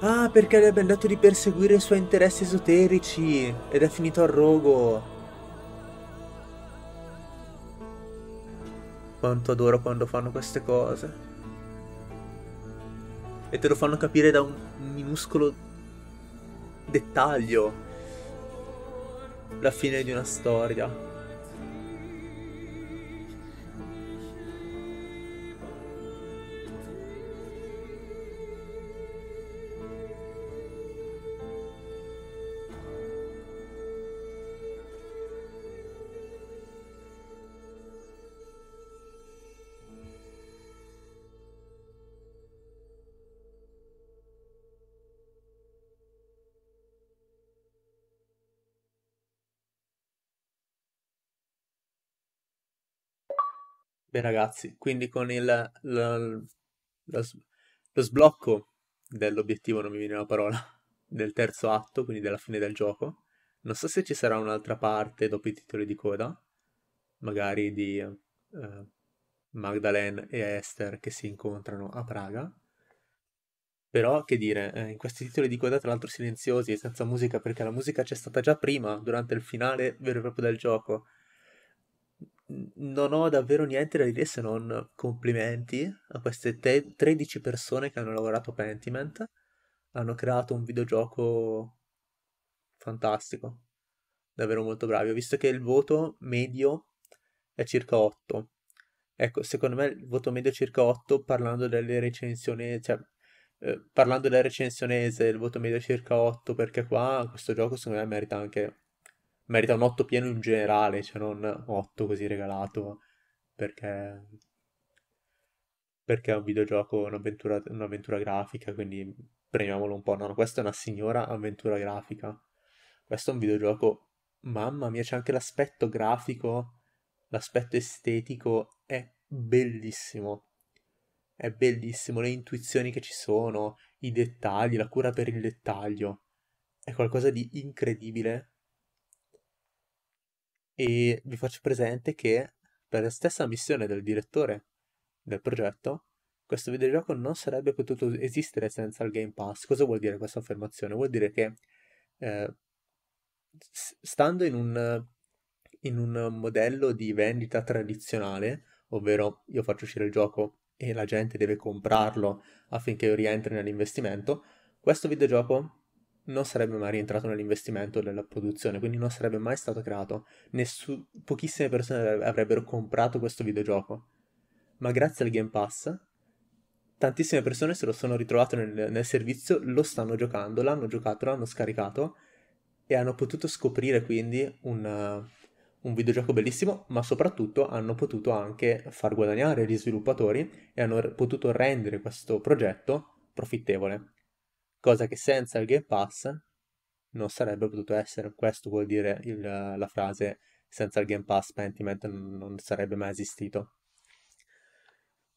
Ah, perché le abbiamo dato di perseguire i suoi interessi esoterici ed è finito a rogo. Quanto adoro quando fanno queste cose. E te lo fanno capire da un minuscolo dettaglio. La fine di una storia. Beh ragazzi, quindi con il, lo, lo, lo sblocco dell'obiettivo, non mi viene la parola, del terzo atto, quindi della fine del gioco, non so se ci sarà un'altra parte dopo i titoli di coda, magari di eh, Magdalene e Esther che si incontrano a Praga. Però, che dire, eh, in questi titoli di coda, tra l'altro silenziosi e senza musica, perché la musica c'è stata già prima, durante il finale vero e proprio del gioco non ho davvero niente da dire se non complimenti a queste te- 13 persone che hanno lavorato a Pentiment. Hanno creato un videogioco fantastico, davvero molto bravi. Ho visto che il voto medio è circa 8. Ecco, secondo me il voto medio è circa 8 parlando delle recensioni, cioè eh, parlando del recensionese, il voto medio è circa 8, perché qua questo gioco secondo me merita anche... merita un 8 pieno in generale, cioè non 8 così regalato, perché... perché è un videogioco, un'avventura, un'avventura grafica, quindi premiamolo un po'. No, no, questa è una signora avventura grafica. Questo è un videogioco... Mamma mia, c'è anche l'aspetto grafico, l'aspetto estetico, è bellissimo è bellissimo, le intuizioni che ci sono, i dettagli, la cura per il dettaglio. È qualcosa di incredibile. E vi faccio presente che per la stessa missione del direttore del progetto, questo videogioco non sarebbe potuto esistere senza il Game Pass. Cosa vuol dire questa affermazione? Vuol dire che eh, stando in un, in un modello di vendita tradizionale, ovvero io faccio uscire il gioco e la gente deve comprarlo affinché rientri nell'investimento, questo videogioco non sarebbe mai rientrato nell'investimento della produzione, quindi non sarebbe mai stato creato. Nessu- pochissime persone avrebbero comprato questo videogioco. Ma grazie al Game Pass, tantissime persone se lo sono ritrovato nel, nel servizio, lo stanno giocando, l'hanno giocato, l'hanno scaricato e hanno potuto scoprire quindi un, un videogioco bellissimo, ma soprattutto hanno potuto anche far guadagnare gli sviluppatori e hanno potuto rendere questo progetto profittevole. Cosa che senza il Game Pass non sarebbe potuto essere. Questo vuol dire il, la frase senza il Game Pass Pentiment non sarebbe mai esistito.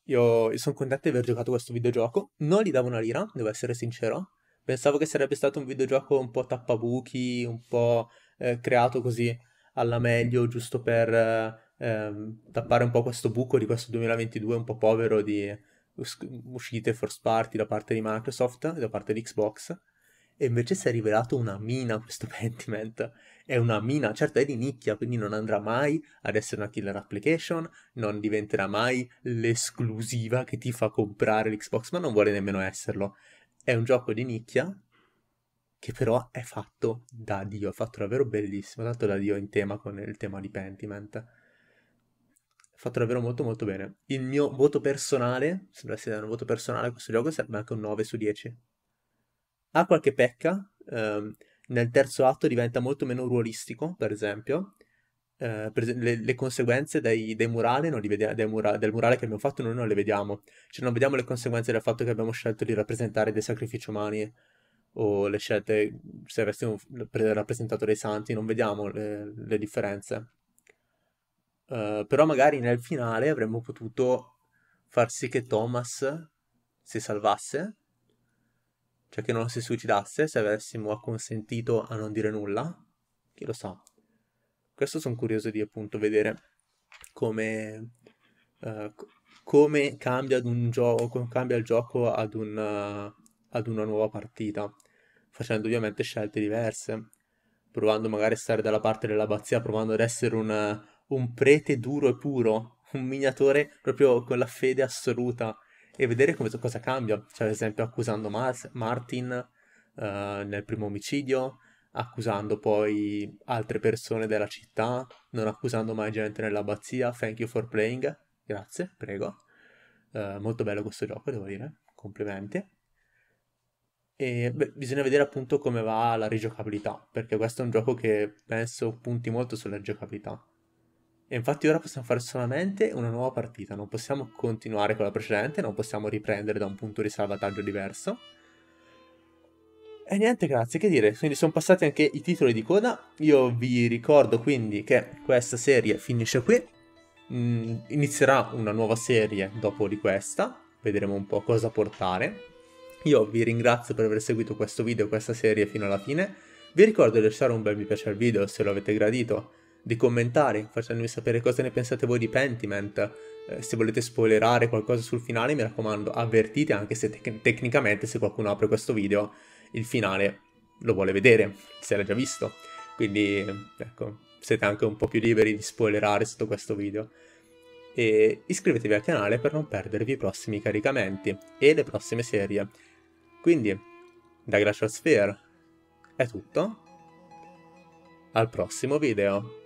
Io, io sono contento di aver giocato questo videogioco. Non gli davo una lira, devo essere sincero. Pensavo che sarebbe stato un videogioco un po' tappabuchi, un po' eh, creato così alla meglio, giusto per eh, tappare un po' questo buco di questo 2022 un po' povero di uscite first party da parte di Microsoft, da parte di Xbox. E invece si è rivelato una mina questo Pentiment. È una mina, certo è di nicchia, quindi non andrà mai ad essere una killer application, non diventerà mai l'esclusiva che ti fa comprare l'Xbox, ma non vuole nemmeno esserlo. È un gioco di nicchia che però è fatto da Dio, è fatto davvero bellissimo, tanto da Dio in tema con il tema di Pentiment. Fatto davvero molto molto bene. Il mio voto personale, se dovessi dare un voto personale a questo gioco, sarebbe anche un 9 su 10. Ha qualche pecca, ehm, nel terzo atto diventa molto meno ruolistico, per esempio. Eh, per esempio le, le, conseguenze dei, dei murali vediamo, mura, del murale che abbiamo fatto noi non le vediamo. Cioè non vediamo le conseguenze del fatto che abbiamo scelto di rappresentare dei sacrifici umani o le scelte, se avessimo rappresentato dei santi, non vediamo le, le differenze. Uh, però magari nel finale avremmo potuto far sì che Thomas si salvasse, cioè che non si suicidasse se avessimo acconsentito a non dire nulla. Chi lo sa. Questo sono curioso di appunto vedere come, uh, come cambia, gioco, cambia, il gioco ad, un, uh, ad una nuova partita facendo ovviamente scelte diverse, provando magari a stare dalla parte dell'abbazia, provando ad essere un, un prete duro e puro, un miniatore proprio con la fede assoluta e vedere come, cosa cambia. Cioè, ad esempio, accusando Mar- Martin uh, nel primo omicidio, accusando poi altre persone della città, non accusando mai gente nell'abbazia. Thank you for playing. Grazie, prego. Uh, molto bello questo gioco, devo dire. Complimenti. E beh, bisogna vedere appunto come va la rigiocabilità, perché questo è un gioco che penso punti molto sulla rigiocabilità. E infatti ora possiamo fare solamente una nuova partita, non possiamo continuare con la precedente, non possiamo riprendere da un punto di salvataggio diverso. E niente, grazie, che dire, quindi sono passati anche i titoli di coda. Io vi ricordo quindi che questa serie finisce qui. Mm, inizierà una nuova serie dopo di questa, vedremo un po' cosa portare. Io vi ringrazio per aver seguito questo video, questa serie fino alla fine. Vi ricordo di lasciare un bel mi piace al video se lo avete gradito, di commentare facendomi sapere cosa ne pensate voi di Pentiment, eh, se volete spoilerare qualcosa sul finale mi raccomando avvertite anche se tec- tecnicamente se qualcuno apre questo video il finale lo vuole vedere, se l'ha già visto. Quindi ecco, siete anche un po' più liberi di spoilerare sotto questo video. E iscrivetevi al canale per non perdervi i prossimi caricamenti e le prossime serie. Quindi, da Glacial Sphere è tutto. Al prossimo video.